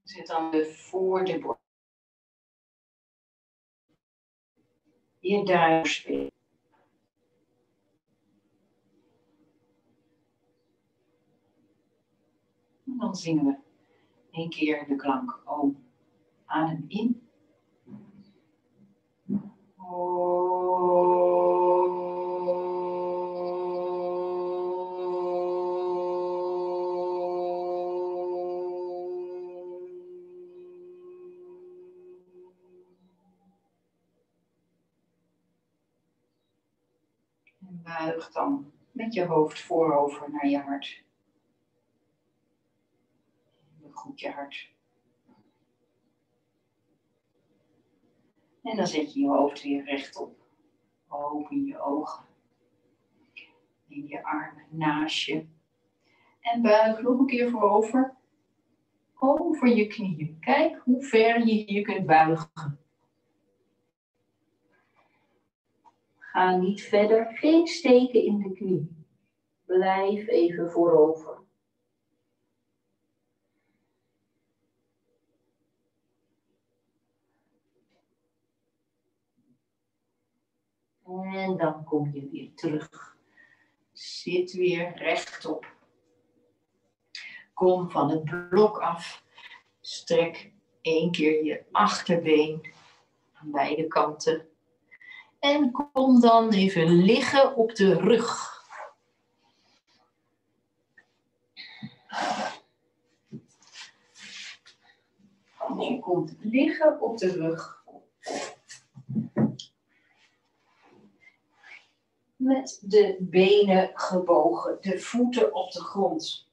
Zet dan de voor de borst. Je duimspeel. En dan zingen we een keer de klank Om. Adem in. Buig dan met je hoofd voorover naar je hart. Goed je hart. En dan zet je je hoofd weer rechtop. Open je ogen. Neem je armen naast je. En buig nog een keer voorover. Over je knieën. Kijk hoe ver je hier kunt buigen. Niet verder. Geen steken in de knie. Blijf even voorover. En dan kom je weer terug. Zit weer rechtop. Kom van het blok af. Strek één keer je achterbeen aan beide kanten. En kom dan even liggen op de rug. je komt liggen op de rug. Met de benen gebogen, de voeten op de grond.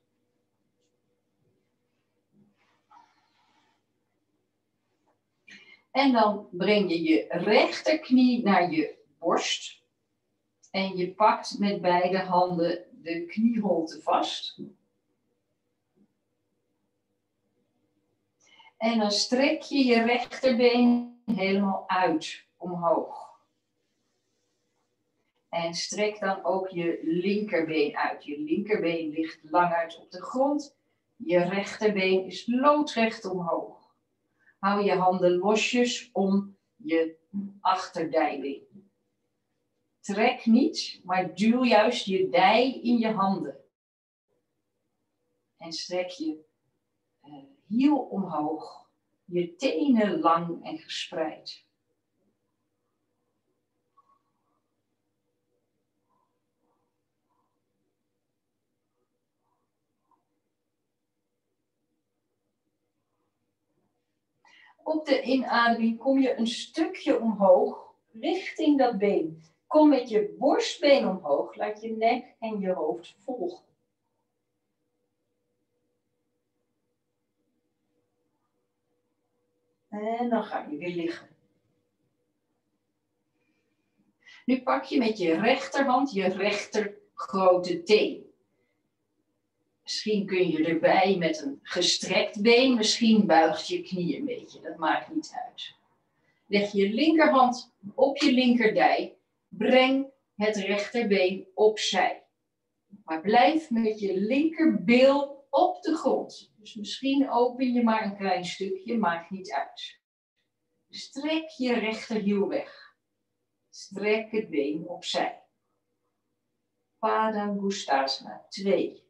En dan breng je je rechterknie naar je borst. En je pakt met beide handen de knieholte vast. En dan strek je je rechterbeen helemaal uit, omhoog. En strek dan ook je linkerbeen uit. Je linkerbeen ligt lang uit op de grond. Je rechterbeen is loodrecht omhoog. Hou je handen losjes om je achterdijbeen. Trek niet, maar duw juist je dij in je handen. En strek je uh, hiel omhoog, je tenen lang en gespreid. Op de inademing kom je een stukje omhoog richting dat been. Kom met je borstbeen omhoog, laat je nek en je hoofd volgen. En dan ga je weer liggen. Nu pak je met je rechterhand je rechter grote teen. Misschien kun je erbij met een gestrekt been, misschien buigt je knie een beetje, dat maakt niet uit. Leg je linkerhand op je linkerdij, breng het rechterbeen opzij. Maar blijf met je linkerbeel op de grond. Dus misschien open je maar een klein stukje, maakt niet uit. Strek je rechterhiel weg. Strek het been opzij. Padangustasana 2.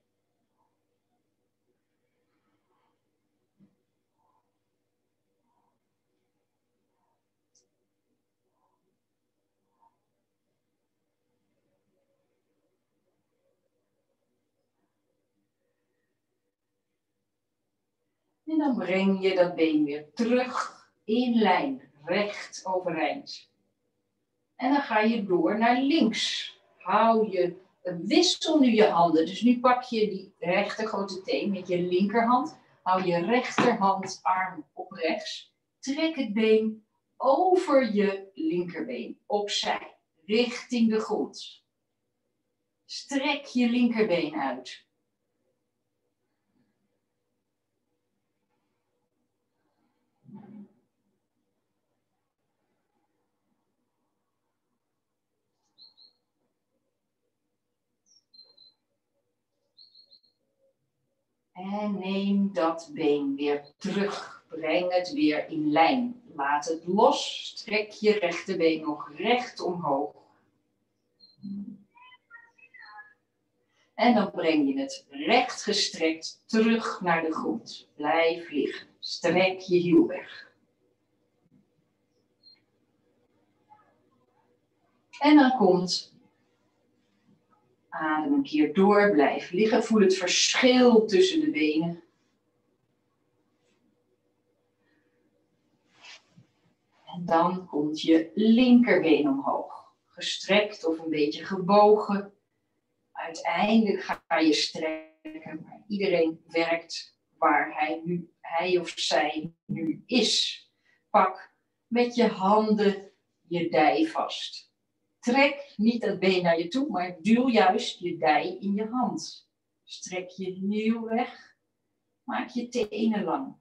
En dan breng je dat been weer terug in lijn, recht overeind. En dan ga je door naar links. Hou je, wissel nu je handen. Dus nu pak je die rechter grote teen met je linkerhand. Hou je rechterhand arm op rechts. Trek het been over je linkerbeen opzij, richting de grond. Strek je linkerbeen uit. En neem dat been weer terug. Breng het weer in lijn. Laat het los. Strek je rechterbeen nog recht omhoog. En dan breng je het recht gestrekt terug naar de grond. Blijf liggen. Strek je hiel weg. En dan komt Adem een keer door, blijf liggen. Voel het verschil tussen de benen. En dan komt je linkerbeen omhoog. gestrekt of een beetje gebogen. Uiteindelijk ga je strekken, maar iedereen werkt waar hij, nu, hij of zij nu is. Pak met je handen je dij vast. Trek niet dat been naar je toe, maar duw juist je dij in je hand. Strek je heel weg. Maak je tenen lang.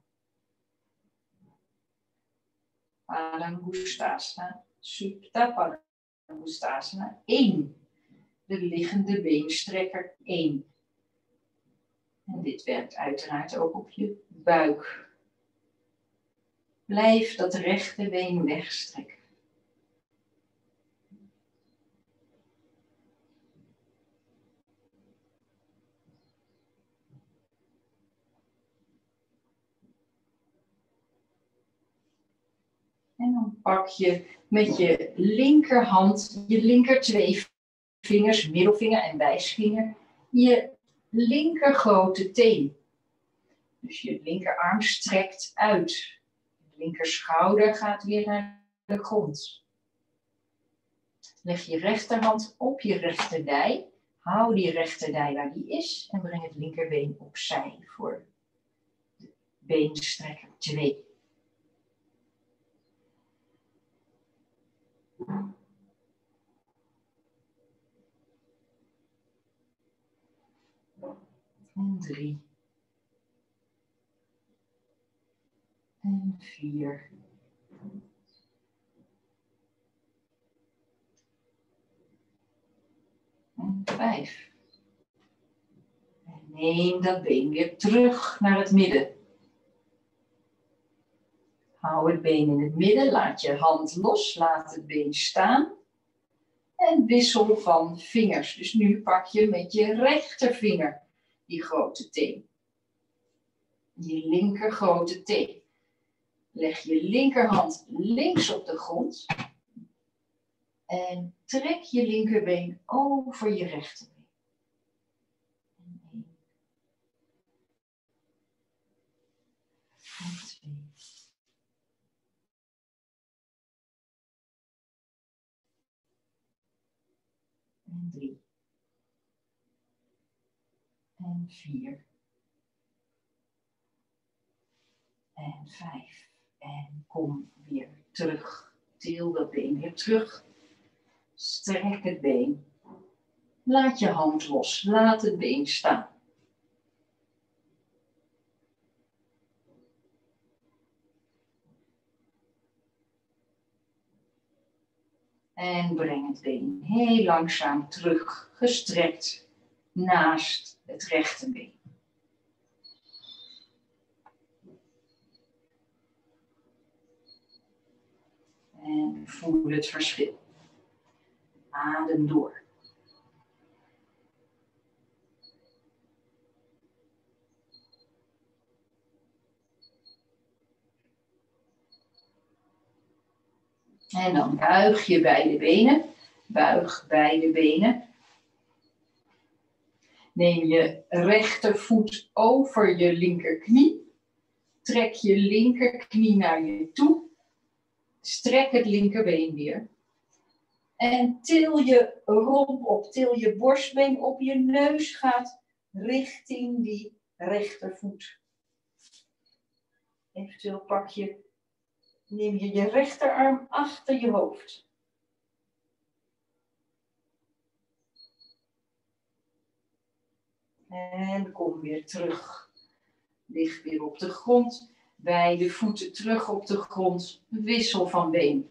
Padangustasana, Supta Padangustasana 1. De liggende beenstrekker 1. En dit werkt uiteraard ook op je buik. Blijf dat rechte been wegstrekken. En dan pak je met je linkerhand, je linker twee vingers, middelvinger en wijsvinger, je linker grote teen. Dus je linkerarm strekt uit. Linker schouder gaat weer naar de grond. Leg je rechterhand op je rechterdij. Hou die rechterdij waar die is en breng het linkerbeen opzij voor beenstrekker 2. En drie. En vier. En vijf. En neem dat been weer terug naar het midden. Hou het been in het midden, laat je hand los, laat het been staan. En wissel van vingers. Dus nu pak je met je rechtervinger die grote teen. Je linker grote teen. Leg je linkerhand links op de grond. En trek je linkerbeen over je rechterbeen. en drie. En vier. En vijf. En kom weer terug. Til dat been weer terug. Strek het been. Laat je hand los. Laat het been staan. En breng het been heel langzaam terug, gestrekt naast het rechte been. En voel het verschil. Adem door. En dan buig je beide benen. Buig beide benen. Neem je rechtervoet over je linkerknie. Trek je linkerknie naar je toe. Strek het linkerbeen weer. En til je romp op, til je borstbeen op. Je neus gaat richting die rechtervoet. Eventueel pak je neem je je rechterarm achter je hoofd. En kom weer terug. Lig weer op de grond. Beide voeten terug op de grond. Wissel van been.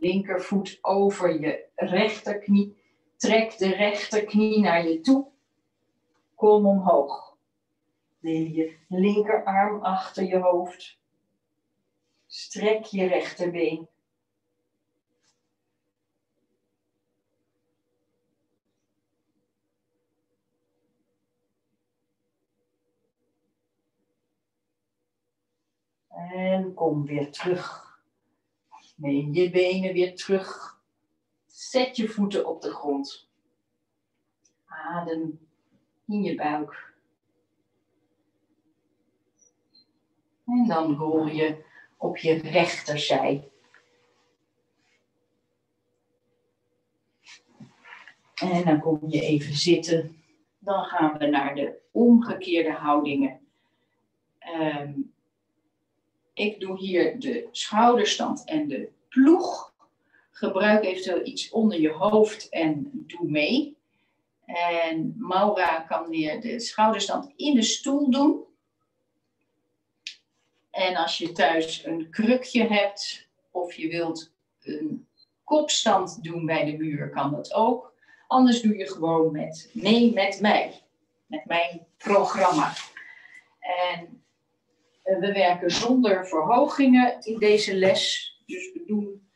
Linkervoet over je rechterknie. Trek de rechterknie naar je toe. Kom omhoog. Neem je linkerarm achter je hoofd. Strek je rechterbeen. En kom weer terug. Neem je benen weer terug. Zet je voeten op de grond. Adem in je buik. En dan rol je op je rechterzij. En dan kom je even zitten. Dan gaan we naar de omgekeerde houdingen. Ehm, ik doe hier de schouderstand en de ploeg. Gebruik eventueel iets onder je hoofd en doe mee. En Maura kan weer de schouderstand in de stoel doen. En als je thuis een krukje hebt of je wilt een kopstand doen bij de muur, kan dat ook. Anders doe je gewoon met mee met mij, met mijn programma. En we werken zonder verhogingen in deze les. Dus we doen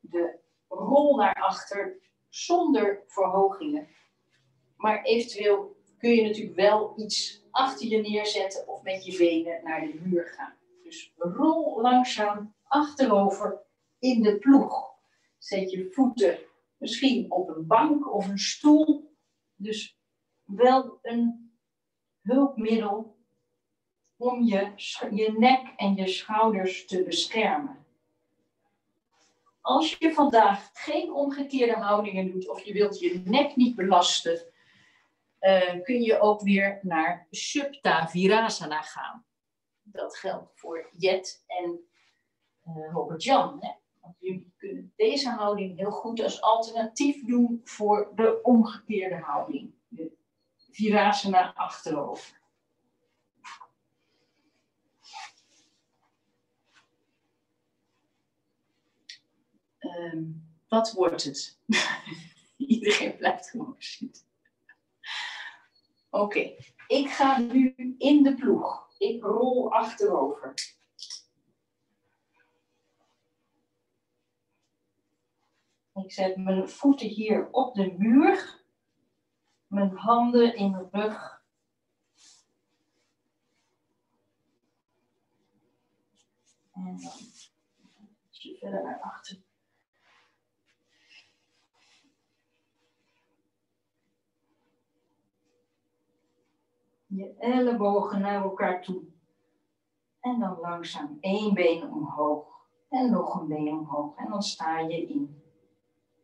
de rol naar achter zonder verhogingen. Maar eventueel kun je natuurlijk wel iets achter je neerzetten of met je benen naar de muur gaan. Dus rol langzaam achterover in de ploeg. Zet je voeten misschien op een bank of een stoel. Dus wel een hulpmiddel om je, je nek en je schouders te beschermen. Als je vandaag geen omgekeerde houdingen doet of je wilt je nek niet belasten, uh, kun je ook weer naar Subta Virasana gaan. Dat geldt voor Jet en uh, Robert-Jan. Want jullie kunnen deze houding heel goed als alternatief doen voor de omgekeerde houding. De Virasana achterover. Um, wat wordt het? Iedereen blijft gewoon zitten. Oké, ik ga nu in de ploeg. Ik rol achterover. Ik zet mijn voeten hier op de muur. Mijn handen in de rug. En dan je verder naar achter. Je ellebogen naar elkaar toe. En dan langzaam één been omhoog. En nog een been omhoog. En dan sta je in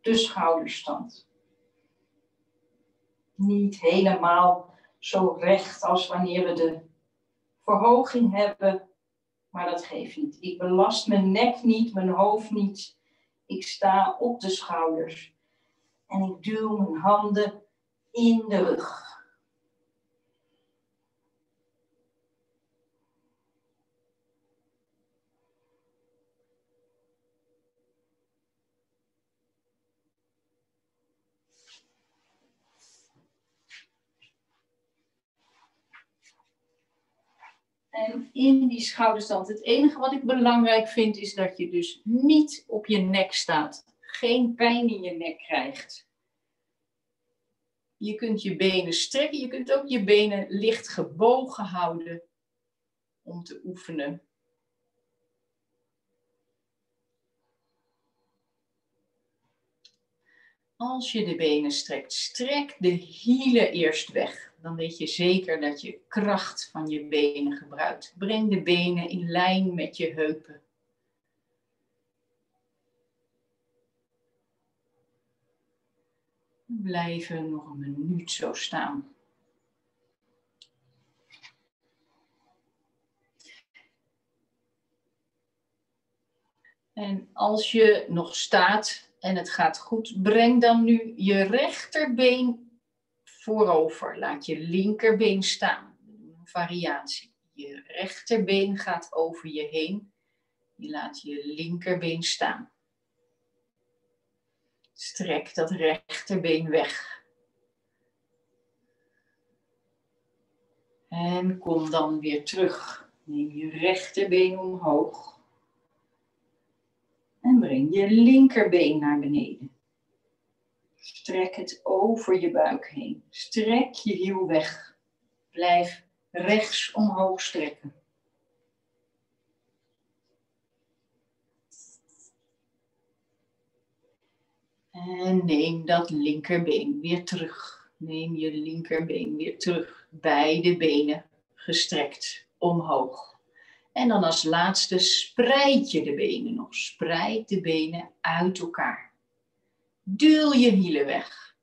de schouderstand. Niet helemaal zo recht als wanneer we de verhoging hebben. Maar dat geeft niet. Ik belast mijn nek niet, mijn hoofd niet. Ik sta op de schouders. En ik duw mijn handen in de rug. En in die schouderstand, het enige wat ik belangrijk vind, is dat je dus niet op je nek staat. Geen pijn in je nek krijgt. Je kunt je benen strekken, je kunt ook je benen licht gebogen houden om te oefenen. Als je de benen strekt, strek de hielen eerst weg dan weet je zeker dat je kracht van je benen gebruikt. Breng de benen in lijn met je heupen. Blijven nog een minuut zo staan. En als je nog staat en het gaat goed, breng dan nu je rechterbeen voorover. Laat je linkerbeen staan. Een variatie. Je rechterbeen gaat over je heen. Je laat je linkerbeen staan. Strek dat rechterbeen weg. En kom dan weer terug. Neem je rechterbeen omhoog. En breng je linkerbeen naar beneden. Strek het over je buik heen. Strek je hiel weg. Blijf rechts omhoog strekken. En neem dat linkerbeen weer terug. Neem je linkerbeen weer terug. Beide benen gestrekt omhoog. En dan als laatste spreid je de benen nog. Spreid de benen uit elkaar. Duw je hielen weg.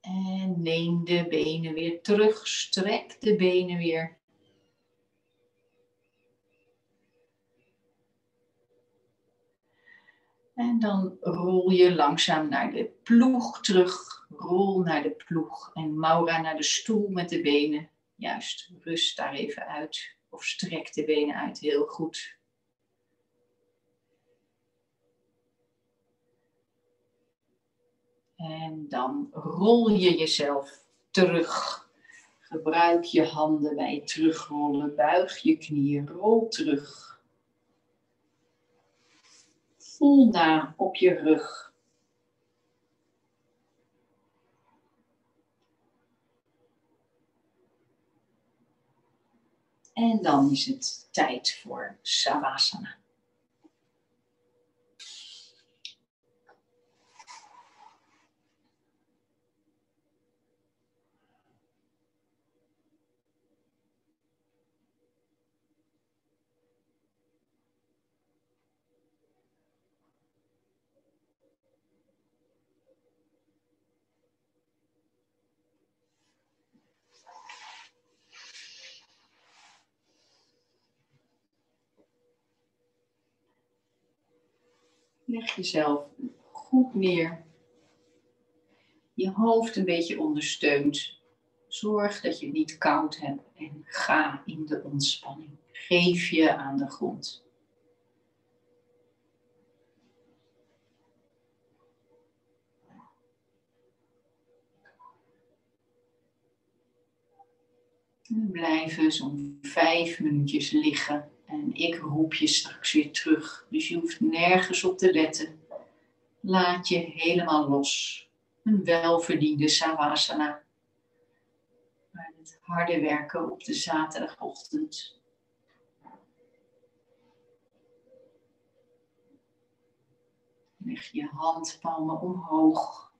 En neem de benen weer terug. Strek de benen weer. En dan rol je langzaam naar de ploeg terug. Rol naar de ploeg. En Maura naar de stoel met de benen. Juist, rust daar even uit. Of strek de benen uit. Heel goed. En dan rol je jezelf terug. Gebruik je handen bij terugrollen. Buig je knieën. Rol terug. Voel na op je rug. En dan is het tijd voor Savasana. Leg jezelf goed neer. Je hoofd een beetje ondersteund. Zorg dat je niet koud hebt en ga in de ontspanning. Geef je aan de grond. We blijven zo'n vijf minuutjes liggen en ik roep je straks weer terug. Dus je hoeft nergens op te letten. Laat je helemaal los. Een welverdiende savasana. Maar het harde werken op de zaterdagochtend. Leg je handpalmen omhoog.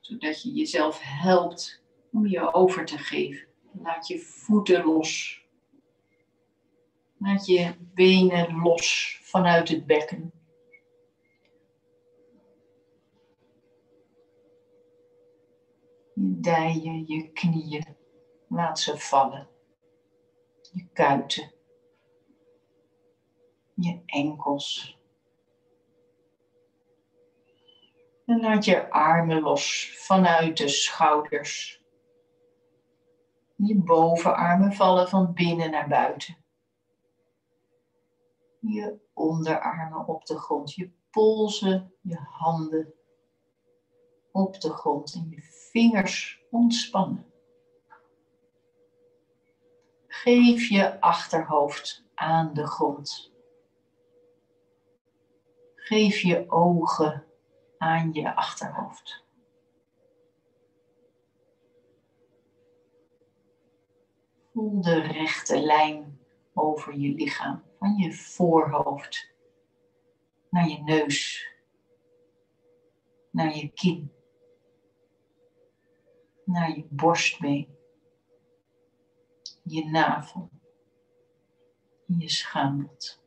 Zodat je jezelf helpt om je over te geven. Laat je voeten los. Laat je benen los vanuit het bekken. Je dijen, je knieën, laat ze vallen. Je kuiten, je enkels. En laat je armen los vanuit de schouders. Je bovenarmen vallen van binnen naar buiten je onderarmen op de grond, je polsen, je handen op de grond en je vingers ontspannen. Geef je achterhoofd aan de grond. Geef je ogen aan je achterhoofd. Voel de rechte lijn over je lichaam van je voorhoofd naar je neus, naar je kin, naar je borstbeen, je navel, je schaambod.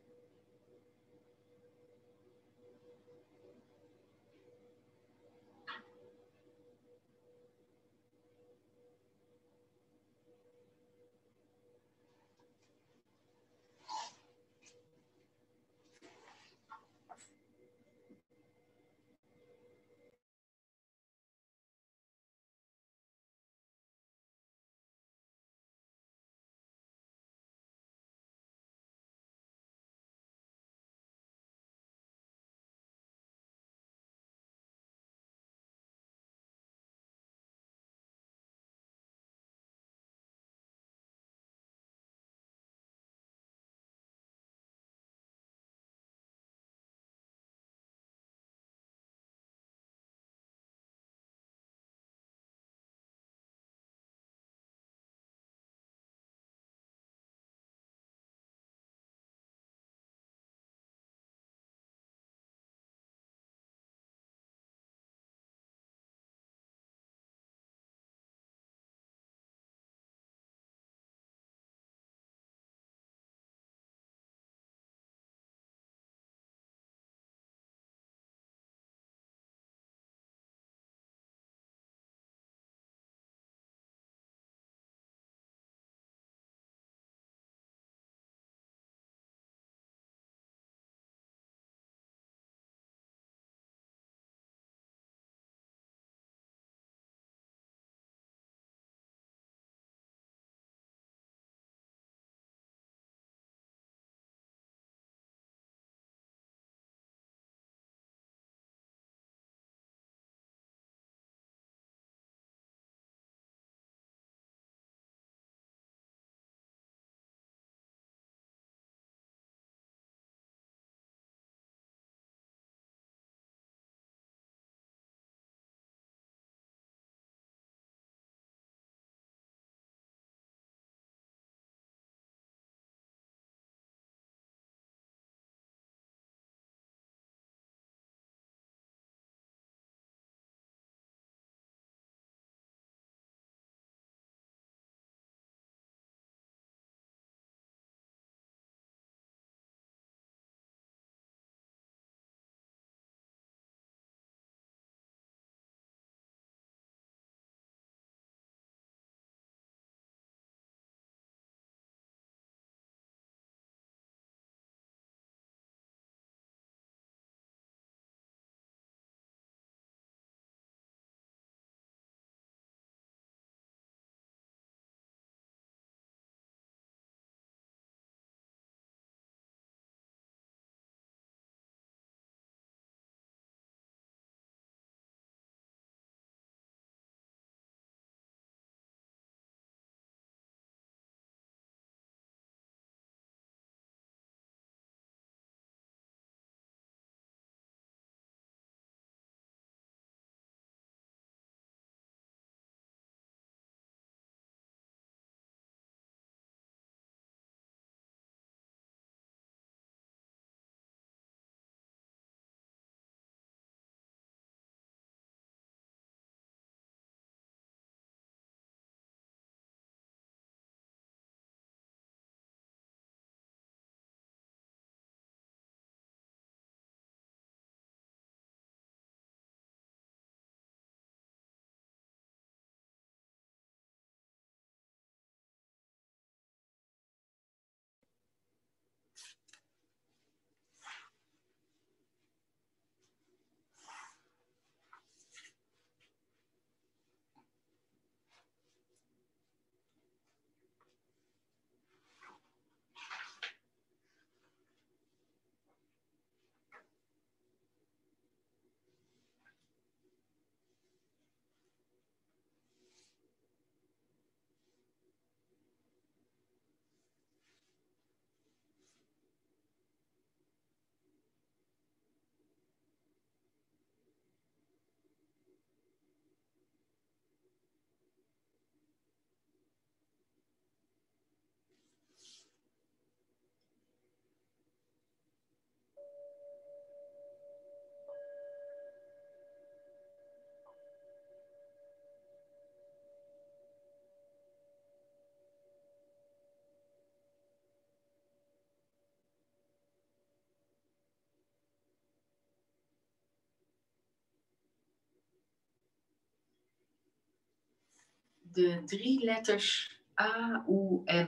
De drie letters A, U, M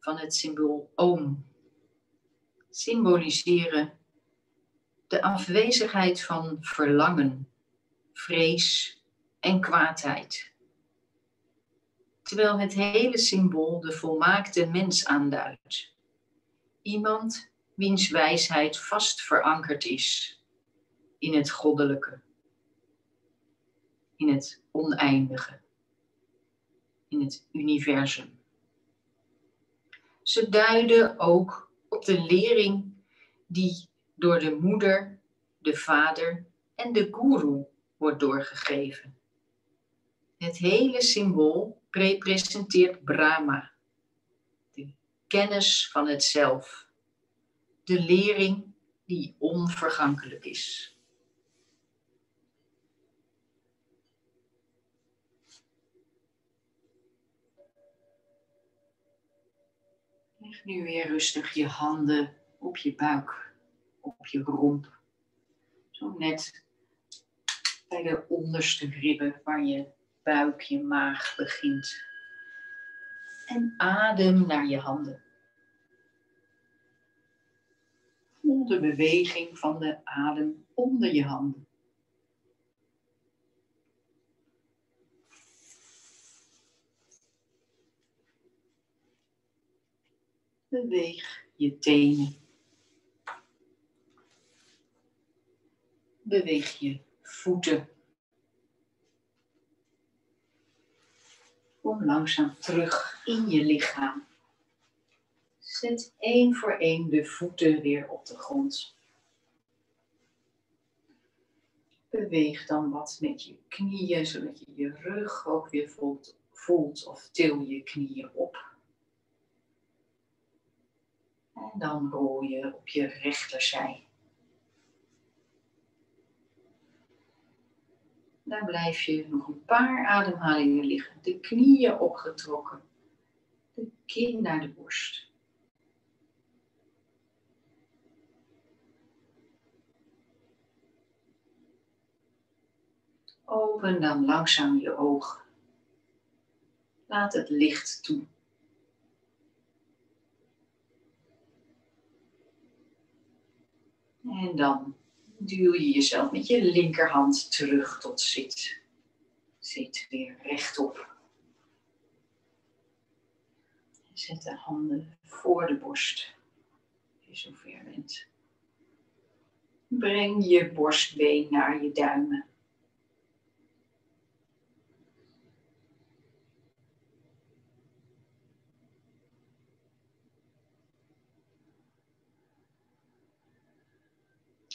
van het symbool Oom symboliseren de afwezigheid van verlangen, vrees en kwaadheid. Terwijl het hele symbool de volmaakte mens aanduidt. Iemand wiens wijsheid vast verankerd is in het goddelijke, in het oneindige, in het universum. Ze duiden ook op de lering die door de moeder, de vader en de guru wordt doorgegeven. Het hele symbool representeert Brahma, de kennis van het zelf, de lering die onvergankelijk is. Leg nu weer rustig je handen op je buik, op je romp. Zo net bij de onderste ribben waar je buik, je maag begint. En adem naar je handen. Voel de beweging van de adem onder je handen. Beweeg je tenen. Beweeg je voeten. Kom langzaam terug in je lichaam. Zet één voor één de voeten weer op de grond. Beweeg dan wat met je knieën, zodat je je rug ook weer voelt, of til je knieën op. En dan rol je op je rechterzij. Daar blijf je nog een paar ademhalingen liggen. De knieën opgetrokken. De kin naar de borst. Open dan langzaam je ogen. Laat het licht toe. En dan duw je jezelf met je linkerhand terug tot zit. Zit weer rechtop. Zet de handen voor de borst. Als je zover bent. Breng je borstbeen naar je duimen.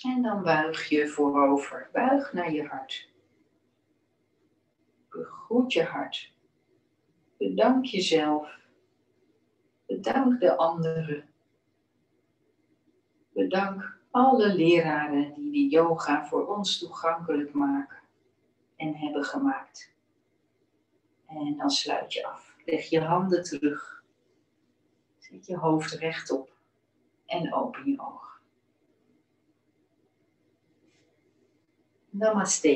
En dan buig je voorover. Buig naar je hart. Begroet je hart. Bedank jezelf. Bedank de anderen. Bedank alle leraren die de yoga voor ons toegankelijk maken en hebben gemaakt. En dan sluit je af. Leg je handen terug. Zet je hoofd rechtop en open je ogen. Namaste.